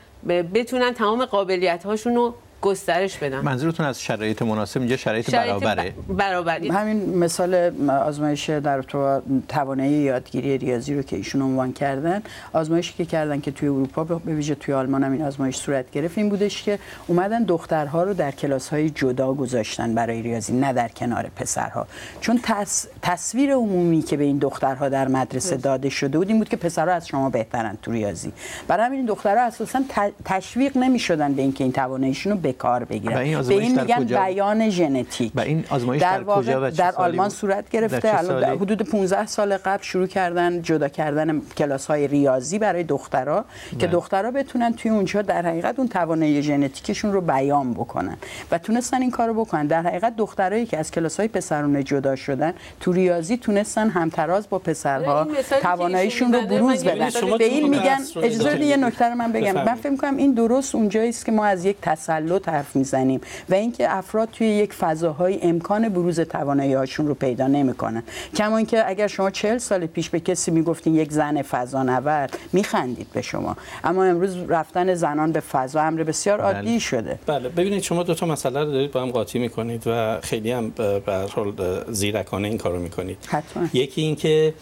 بتونن تمام قابلیت هاشون رو گسترش بدن منظورتون از شرایط مناسب اینجا شرایط, شرایط برابره؟ برابری. همین مثال آزمایش در تو توانایی یادگیری ریاضی رو که ایشون عنوان کردن آزمایشی که کردن که توی اروپا به ویژه توی آلمان هم این آزمایش صورت گرفت این بودش که اومدن دخترها رو در کلاس های جدا گذاشتن برای ریاضی نه در کنار پسرها. چون تص... تصویر عمومی که به این دخترها در مدرسه داده شده بود این بود که پسرها از شما بهترن تو ریاضی. برای همین دخترها اساسا تشویق نمی‌شدن به اینکه این تواناییشون رو کار بگیرن. به این میگن بیان ژنتیک. و این آزمایش در, در کجا و در آلمان صورت گرفته. حدود 15 سال قبل شروع کردن جدا کردن کلاس های ریاضی برای دخترها که دخترها بتونن توی اونجا در حقیقت اون توانایی ژنتیکشون رو بیان بکنن و تونستن این کارو بکنن. در حقیقت دخترایی که از کلاس های پسرونه جدا شدن تو ریاضی تونستن همتراز با پسرها تواناییشون رو بروز بدن. به این میگن اجازه یه نکته رو من بگم. من فکر می‌کنم این درست اونجایی است که ما از یک تسلط حرف می‌زنیم و اینکه افراد توی یک فضاهای امکان بروز توانایی هاشون رو پیدا نمی‌کنن. کما اینکه اگر شما چهل سال پیش به کسی می‌گفتین یک زن فضانورد میخندید به شما. اما امروز رفتن زنان به فضا امر بسیار بله. عادی شده. بله. ببینید شما دو تا مسئله رو دارید با هم قاطی می‌کنید و خیلی هم به هر حال زیرکانه این کارو می‌کنید. حتما. یکی اینکه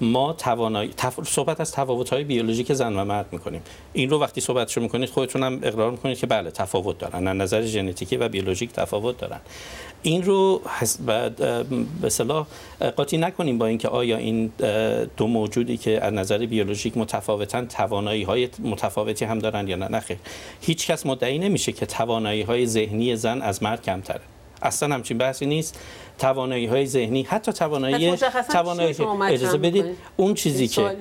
ما توانایی صحبت از تفاوت های بیولوژیک زن و مرد می‌کنیم. این رو وقتی صحبتشو می‌کنید خودتون هم اقرار می‌کنید که بله تفاوت دارن. از نظر ژنتیکی و بیولوژیک تفاوت دارن. این رو به صلاح قاطی نکنیم با اینکه آیا این دو موجودی که از نظر بیولوژیک متفاوتن توانایی های متفاوتی هم دارن یا نه نخیر هیچ کس مدعی نمیشه که توانایی های ذهنی زن از مرد کمتره. اصلا همچین بحثی نیست. توانایی های ذهنی حتی توانایی توانایی اجازه بدید؟ اون چیزی که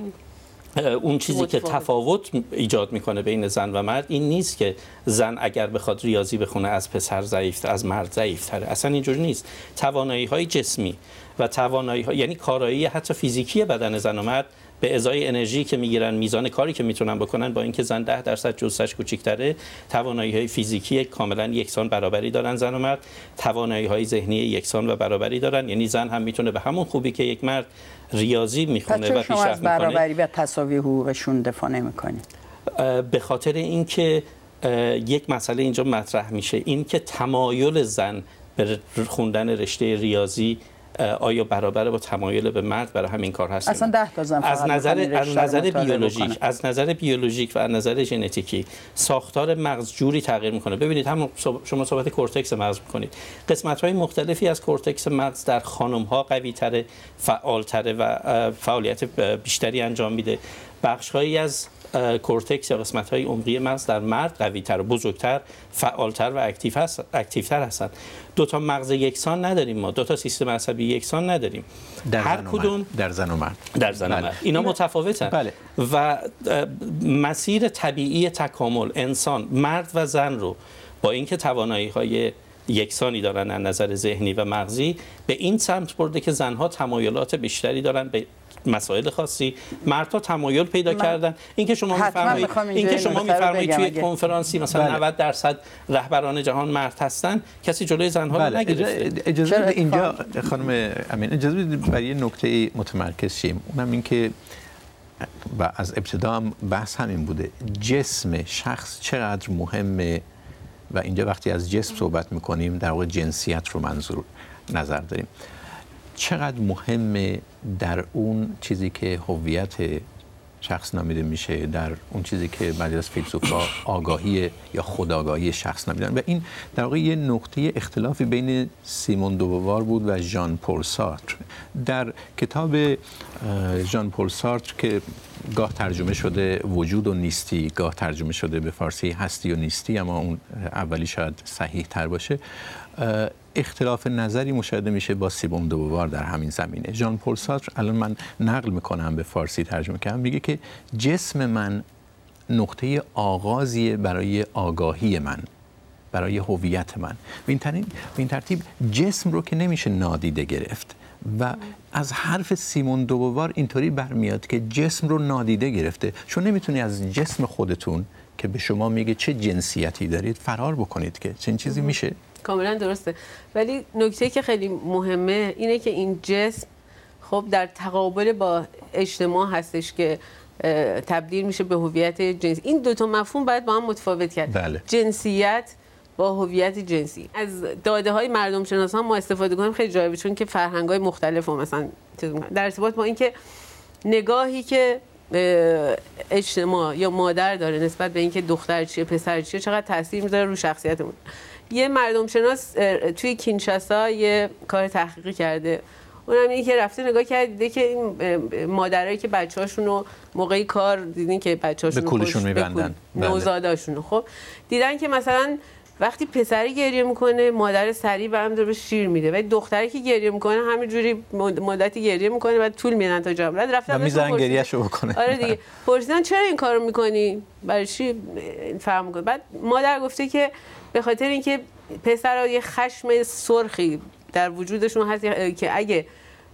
اون چیزی که تفاوت ایجاد می‌کنه بین زن و مرد این نیست که زن اگر بخواد ریاضی بخونه از پسر ضعیف از مرد ضعیف تره اصلا اینجوری نیست. توانایی های جسمی و توانایی ها یعنی کارایی حتی فیزیکی بدن زن و مرد به ازای انرژی که می‌گیرن میزان کاری که می‌تونن بکنن با اینکه زن 10 درصد جزش کوچیک‌تره توانایی های فیزیکی کاملا یکسان برابری دارن زن و مرد. توانایی های ذهنی یکسان و برابری دارن. یعنی زن هم می‌تونه به همون خوبی که یک مرد ریاضی می‌خونه و پیشرفت می‌کنه برابری و تساوی حقوقشون دفاع نمی‌کنید؟ به خاطر اینکه یک مسئله اینجا مطرح میشه. این که تمایل زن به خوندن رشته ریاضی آیا برابر با تمایل به مرد برای همین کار هست اصلا ده تا زن از نظر از نظر بیولوژیک از نظر بیولوژیک و از نظر ژنتیکی ساختار مغز جوری تغییر می‌کنه. ببینید هم شما صحبت کورتکس مغز می‌کنید. قسمت های مختلفی از کورتکس مغز در خانم ها قوی تره فعال تره و فعالیت بیشتری انجام میده. بخش هایی از کورتکس یا قسمت های عمقی مغز در مرد قوی تر و بزرگتر فعالتر و active هست active تر هستن دو تا مغز یکسان نداریم ما. دو تا سیستم عصبی یکسان نداریم. در هر کدوم در زن و مرد. در زن و بله. مرد. اینا متفاوتن. بله. و مسیر طبیعی تکامل انسان مرد و زن رو با اینکه توانایی های یکسانی دارن از نظر ذهنی و مغزی به این سمت برده که زنها تمایلات بیشتری دارن به مسائل خاصی. مردها تمایل پیدا من... کردن. اینکه شما میفرمایید اینکه شما میفرمایید توی کنفرانسی مثلا بله. 90 درصد رهبران جهان مرد هستن کسی جلوی زنها بله. رو نگرفته. اجازه بدید اینجا خانم امین اجازه بدید برای یه نکته متمرکز شیم. اونم این که و از ابتدا هم بحث همین بوده. جسم شخص چقدر مهمه؟ و اینجا وقتی از جسم صحبت می‌کنیم در واقع جنسیت رو منظور نظر داریم. چقدر مهمه در اون چیزی که هویت شخص نامیده میشه در اون چیزی که بعضی از فیلسوفا آگاهی یا خودآگاهی شخص نامیدن؟ و این در واقع یه نقطه اختلافی بین سیمون دوبوار بود و ژان پل سارتر. در کتاب ژان پل سارتر که گاه ترجمه شده وجود و نیستی گاه ترجمه شده به فارسی هستی و نیستی اما اون اولی شاید صحیح تر باشه اختلاف نظری مشاهده میشه با سیبون دوبار در همین زمینه. ژان پل ساتر الان من نقل می‌کنم به فارسی ترجمه کردم. میگه که جسم من نقطه آغازی برای آگاهی من برای هویت من. به این, این ترتیب جسم رو که نمیشه نادیده گرفت و از حرف سیمون دوبوار اینطوری برمیاد که جسم رو نادیده گرفته. چون نمی‌تونی از جسم خودتون که به شما میگه چه جنسیتی دارید فرار بکنید که چنین چیزی میشه؟ کاملا درسته. ولی نکته که خیلی مهمه اینه که این جسم خب در تقابل با اجتماع هستش که تبدیل میشه به هویت جنسی. این دو تا مفهوم باید با هم متفاوت کرد. بله. جنسیت با هویت جنسی. از داده های مردم شناسان ما استفاده کنیم خیلی جالبه چون که فرهنگ های مختلف مثلا در ارتباط با اینکه نگاهی که اجتماع یا مادر داره نسبت به اینکه دختر چیه پسر چیه چقدر تاثیر می‌ذاره رو شخصیتمون. یه مردم شناس توی کینشاسا یه کار تحقیقی کرده. اونم اینه که رفته نگاه کرد دیده که این مادرایی که بچه‌هاشون رو موقعی کار دیدین که بچه‌هاشون به کولشون میبندن. بله. نوزاداشون خب دیدن که مثلا وقتی پسری گریه می‌کنه مادر سری به هم به شیر میده. ولی دختری که گریه می‌کنه همینجوری مدتی گریه می‌کنه و طول میدن تا جام رد رفتن می‌ذارن گریهشو بکنه. آره دیگه. پرسیدن چرا این کارو می‌کنی؟ برای چی؟ فهم می‌کنه. بعد مادر گفته که به خاطر اینکه پسرها یه خشم سرخی در وجودشون هست که اگه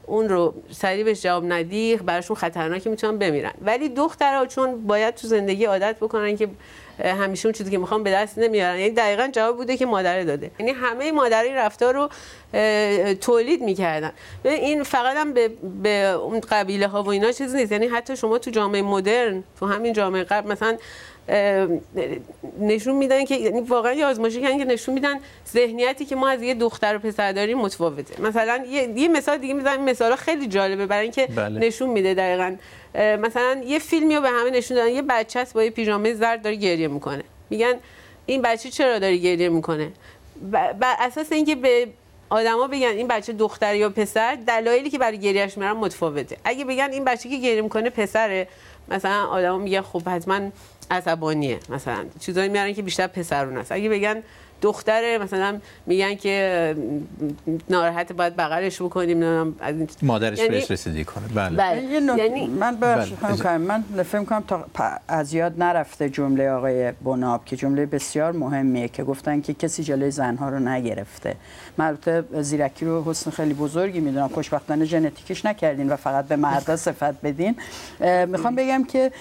اون رو سریع بهش جواب ندی براشون خطرناکه می‌تونن بمیرن. ولی دخترها چون باید تو زندگی عادت بکنن که همیشه اون چیزی که می‌خوام به دست نمیارن. یعنی دقیقا جواب بوده که مادر داده. یعنی همه مادری رفتار رو تولید می‌کردن. این فقط هم به, به اون قبیله ها و اینا چیزی نیست. یعنی حتی شما تو جامعه مدرن تو همین جامعه قبل مثلا نشون میدن که یعنی واقعا یه آزمایشی کردن که نشون میدن ذهنیتی که ما از یه دختر و پسر داریم متفاوته. مثلا یه, یه مثال دیگه می‌زنم مثالا خیلی جالبه برای اینکه بله. نشون میده دقیقا. مثلا یه فیلمی رو به همه نشون دادن یه بچه است با یه پیژامه زرد داره گریه می‌کنه. میگن این بچه چرا داره گریه می‌کنه؟ بر اساس اینکه به آدما بگن این بچه دختر یا پسر دلایلی که برای گریهش میرن متفاوته. اگه بگن این بچه که گریه می‌کنه پسره مثلا آدما میگن خب حتما عصبانیه مثلا چیزایی میارن که بیشتر پسرون است. اگه بگن دختره مثلا میگن که ناراحت باید بغلش بکنیم از مادرش یعنی... بهش رسیدگی کنه. بله, بله. یعنی من بله. من فکر کنم تا از یاد نرفته جمله آقای بناب که جمله بسیار مهمیه که گفتن که کسی جلوی زنها رو نگرفته. من البته زیرکی رو حسن خیلی بزرگی می‌دونم. خوشبختانه ژنتیکش نکردین و فقط به مردا صفت بدین. می‌خوام بگم که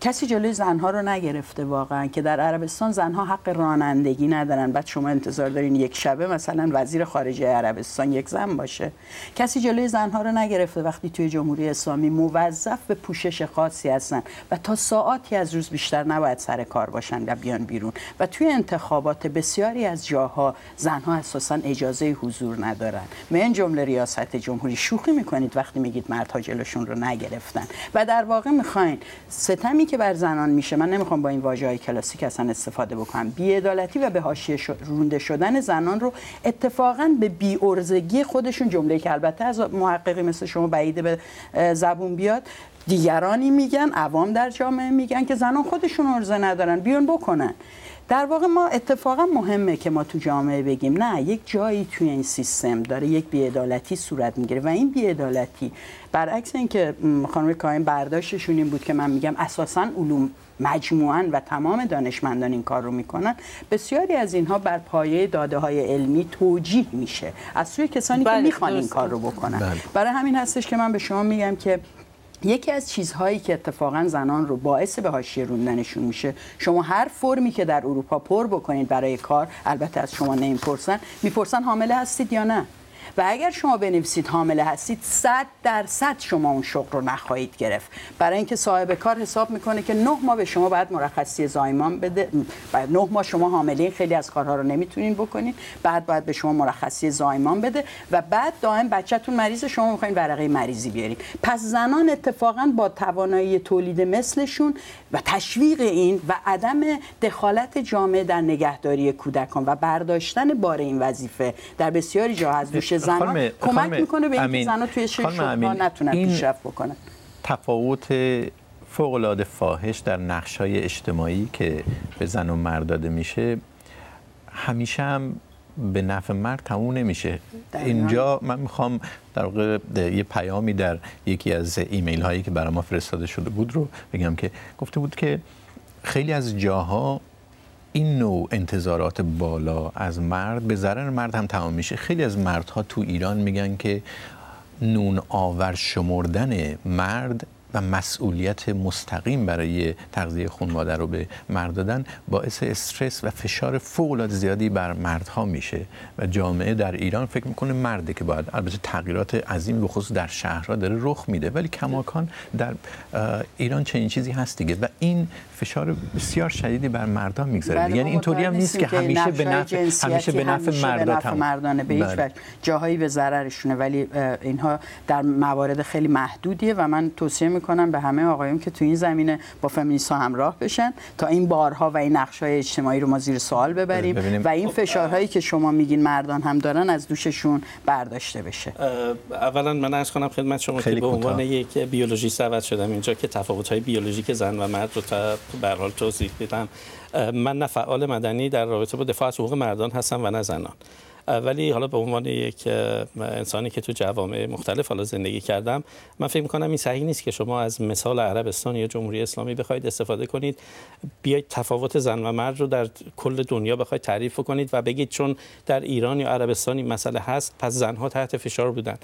کسی جلوی زنها رو نگرفته واقعا که در عربستان زنها حق رانندگی ندارن. بعد شما انتظار دارین یک شبه مثلا وزیر خارجه عربستان یک زن باشه. کسی جلوی زنها رو نگرفته وقتی توی جمهوری اسلامی موظف به پوشش خاصی هستن و تا ساعاتی از روز بیشتر نباید سر کار باشن و بیان بیرون. و توی انتخابات بسیاری از جاها زنها اساسا اجازه حضور ندارن. من جمله ریاست جمهوری شوخی می‌کنید وقتی میگید مردها جلوشون رو نگرفتن. و در واقع می‌خواین ستمی که بر زنان میشه من نمی‌خوام با این واژه های کلاسیک اصلا استفاده بکنم. بی‌عدالتی و به حاشیه رونده شدن زنان رو اتفاقا به بی‌ارزگی خودشون جمله که البته از محققی مثل شما بعیده به زبون بیاد دیگرانی میگن عوام در جامعه میگن که زنان خودشون ارزه ندارن بیان بکنن. در واقع ما اتفاقا مهمه که ما تو جامعه بگیم نه یک جایی توی این سیستم داره یک بیعدالتی صورت می‌گیره و این بیعدالتی برعکس اینکه خانم کاین برداشتشون این بود که من میگم اساسا علوم مجموعا و تمام دانشمندان این کار رو می‌کنن. بسیاری از اینها بر پایه داده های علمی توجیه میشه. از سوی کسانی بله، که می‌خوان این کار رو بکنن. بله. برای همین هستش که من به شما میگم که یکی از چیزهایی که اتفاقا زنان رو باعث به حاشیه روندنشون میشه شما هر فرمی که در اروپا پر بکنید برای کار البته از شما نمی‌پرسن می‌پرسن حامله هستید یا نه. و اگر شما بنویسید حامله هستید 100 درصد شما اون شغل رو نخواهید گرفت. برای اینکه صاحب کار حساب می‌کنه که نه ماه به شما بعد مرخصی زایمان بده بعد نه ماه شما حامله خیلی از کارها رو نمی‌تونین بکنین بعد باید به شما مرخصی زایمان بده و بعد دائم بچهتون مریض شما می‌خواین ورقه مریضی بیارین پس زنان اتفاقا با توانایی تولید مثلشون و تشویق این و عدم دخالت جامعه در نگهداری کودکان و برداشتن بار این وظیفه در بسیاری جاها از دوش زنان کمک می‌کنه به اینکه زنان توی شغل نتونن پیشرفت بکنن. تفاوت فوق العاده فاحش در نقش های اجتماعی که به زن و مرد داده میشه همیشه هم به نفع مرد تموم نمیشه. اینجا من می‌خوام در واقع یه پیامی در یکی از ایمیل هایی که برای ما فرستاده شده بود رو بگم که گفته بود که خیلی از جاها این نوع انتظارات بالا از مرد به ضرر مرد هم تمام میشه. خیلی از مردها تو ایران میگن که نون آور شمردن مرد و مسئولیت مستقیم برای تغذیه خون مادر رو به مرد دادن باعث استرس و فشار فوق العاده زیادی بر مردها میشه و جامعه در ایران فکر می‌کنه مرده که باید البته تغییرات عظیم به خصوص در شهرها داره رخ میده ولی کماکان در ایران چنین چیزی هست دیگه و این فشار بسیار شدیدی بر مردان می‌گذاره بله یعنی اینطوری هم نیست که همیشه به نفع همیشه به نفع مردان مردانه به هیچ بله. وجه جاهایی به ضررشونه ولی اینها در موارد خیلی محدودیه و من توصیه می‌کنم به همه آقایون که تو این زمینه با فمینیست ها همراه بشن تا این بارها و این نقش های اجتماعی رو ما زیر سوال ببریم ببینیم. و این فشارهایی که شما میگین مردان هم دارن از دوششون برداشته بشه. اولا من عرض کنم خدمت شما که به عنوان یک بیولوژیست دعوت شدم اینجا که تفاوت های بیولوژیک زن و مرد رو تا به حال توضیح بدم من نه فعال مدنی در رابطه با دفاع از حقوق مردان هستم و نه زنان. ولی حالا به عنوان یک انسانی که تو جوامع مختلف حالا زندگی کردم من فکر می‌کنم این صحیح نیست که شما از مثال عربستان یا جمهوری اسلامی بخواید استفاده کنید. بیاید تفاوت زن و مرد رو در کل دنیا بخواید تعریف کنید و بگید چون در ایران یا عربستان این مسئله هست پس زنها تحت فشار بودن.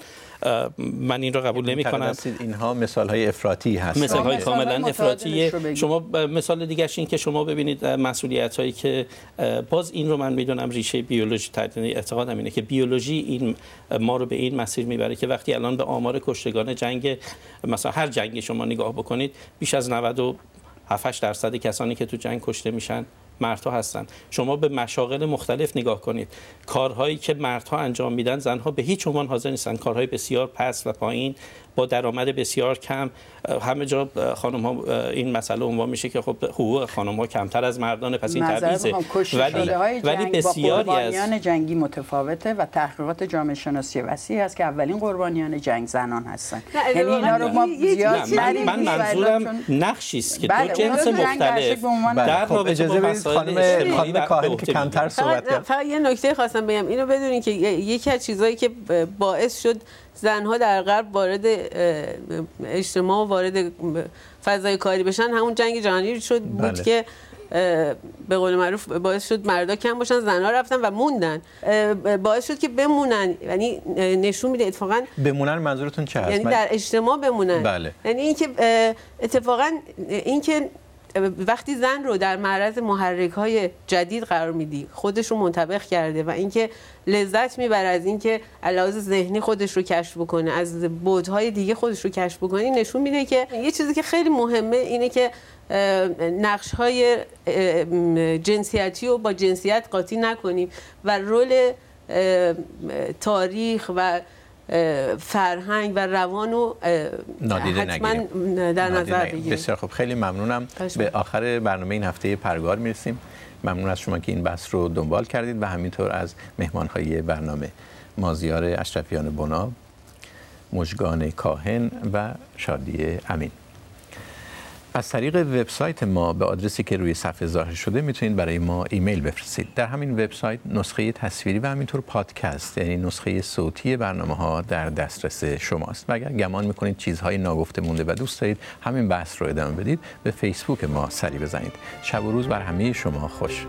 من این رو قبول نمی‌کنم. اینها مثال‌های افراطی هست مثال‌های کاملا افراطی شما مثال دیگه این که شما ببینید مسئولیت‌هایی که باز این رو من می‌دونم ریشه بیولوژی اعتقادم اینه که بیولوژی این ما رو به این مسیر می‌بره که وقتی الان به آمار کشتگان جنگ مثلا هر جنگی شما نگاه بکنید بیش از 97 درصد کسانی که تو جنگ کشته میشن مردها هستن. شما به مشاغل مختلف نگاه کنید. کارهایی که مردها انجام میدن زنها به هیچ عنوان حاضر نیستن. کارهای بسیار پس و پایین با درآمد بسیار کم. همه جا خانم ها این مسئله عنوان میشه که خب حقوق خانم ها کمتر از مردان پس این تبعیضه. ولی ولی بسیاری از جنگی متفاوته و تحقیقات جامعه شناسی وسیع هست که اولین قربانیان جنگ زنان هستن. یعنی اینا رو ما زیاد من, من منظورم نقشی است که دو بله، جنس مختلف. در خب اجازه بدید خانم خانم کاهن که کمتر صحبت کرد. فقط یه نکته خواستم بگم. اینو بدونین که یکی از چیزایی که باعث شد زنها در غرب وارد اجتماع و وارد فضای کاری بشن. همون جنگ جهانی شد بود بله. که به قول معروف باعث شد مردا کم باشن زنها رفتن و موندن. باعث شد که بمونن. یعنی نشون میده اتفاقا بمونن منظورتون چه هست؟ یعنی در اجتماع بمونن. بله. یعنی اینکه اتفاقا اینکه وقتی زن رو در معرض محرک های جدید قرار میدی خودش رو منطبق کرده و اینکه لذت می‌بره از اینکه علاوه ذهنی خودش رو کشف بکنه از بودهای دیگه خودش رو کشف بکنه نشون میده که یه چیزی که خیلی مهمه اینه که نقش های جنسیتی رو با جنسیت قاطی نکنیم و رول تاریخ و فرهنگ و روان رو نادیده حتما در نظر بگیریم. بسیار خب خیلی ممنونم. به آخر برنامه این هفته پرگار می‌رسیم. ممنون از شما که این بحث رو دنبال کردید و همینطور از مهمانهای برنامه مازیار اشرفیان بنا مجگان کاهن و شادی امین. از طریق وبسایت ما به آدرسی که روی صفحه ظاهر شده می‌تونید برای ما ایمیل بفرستید. در همین وبسایت نسخه تصویری و همینطور پادکست یعنی نسخه صوتی برنامه ها در دسترس شماست. و اگر گمان می‌کنید چیزهای ناگفته مونده و دوست دارید همین بحث رو ادامه بدید به فیسبوک ما سری بزنید. شب و روز بر همه شما خوش.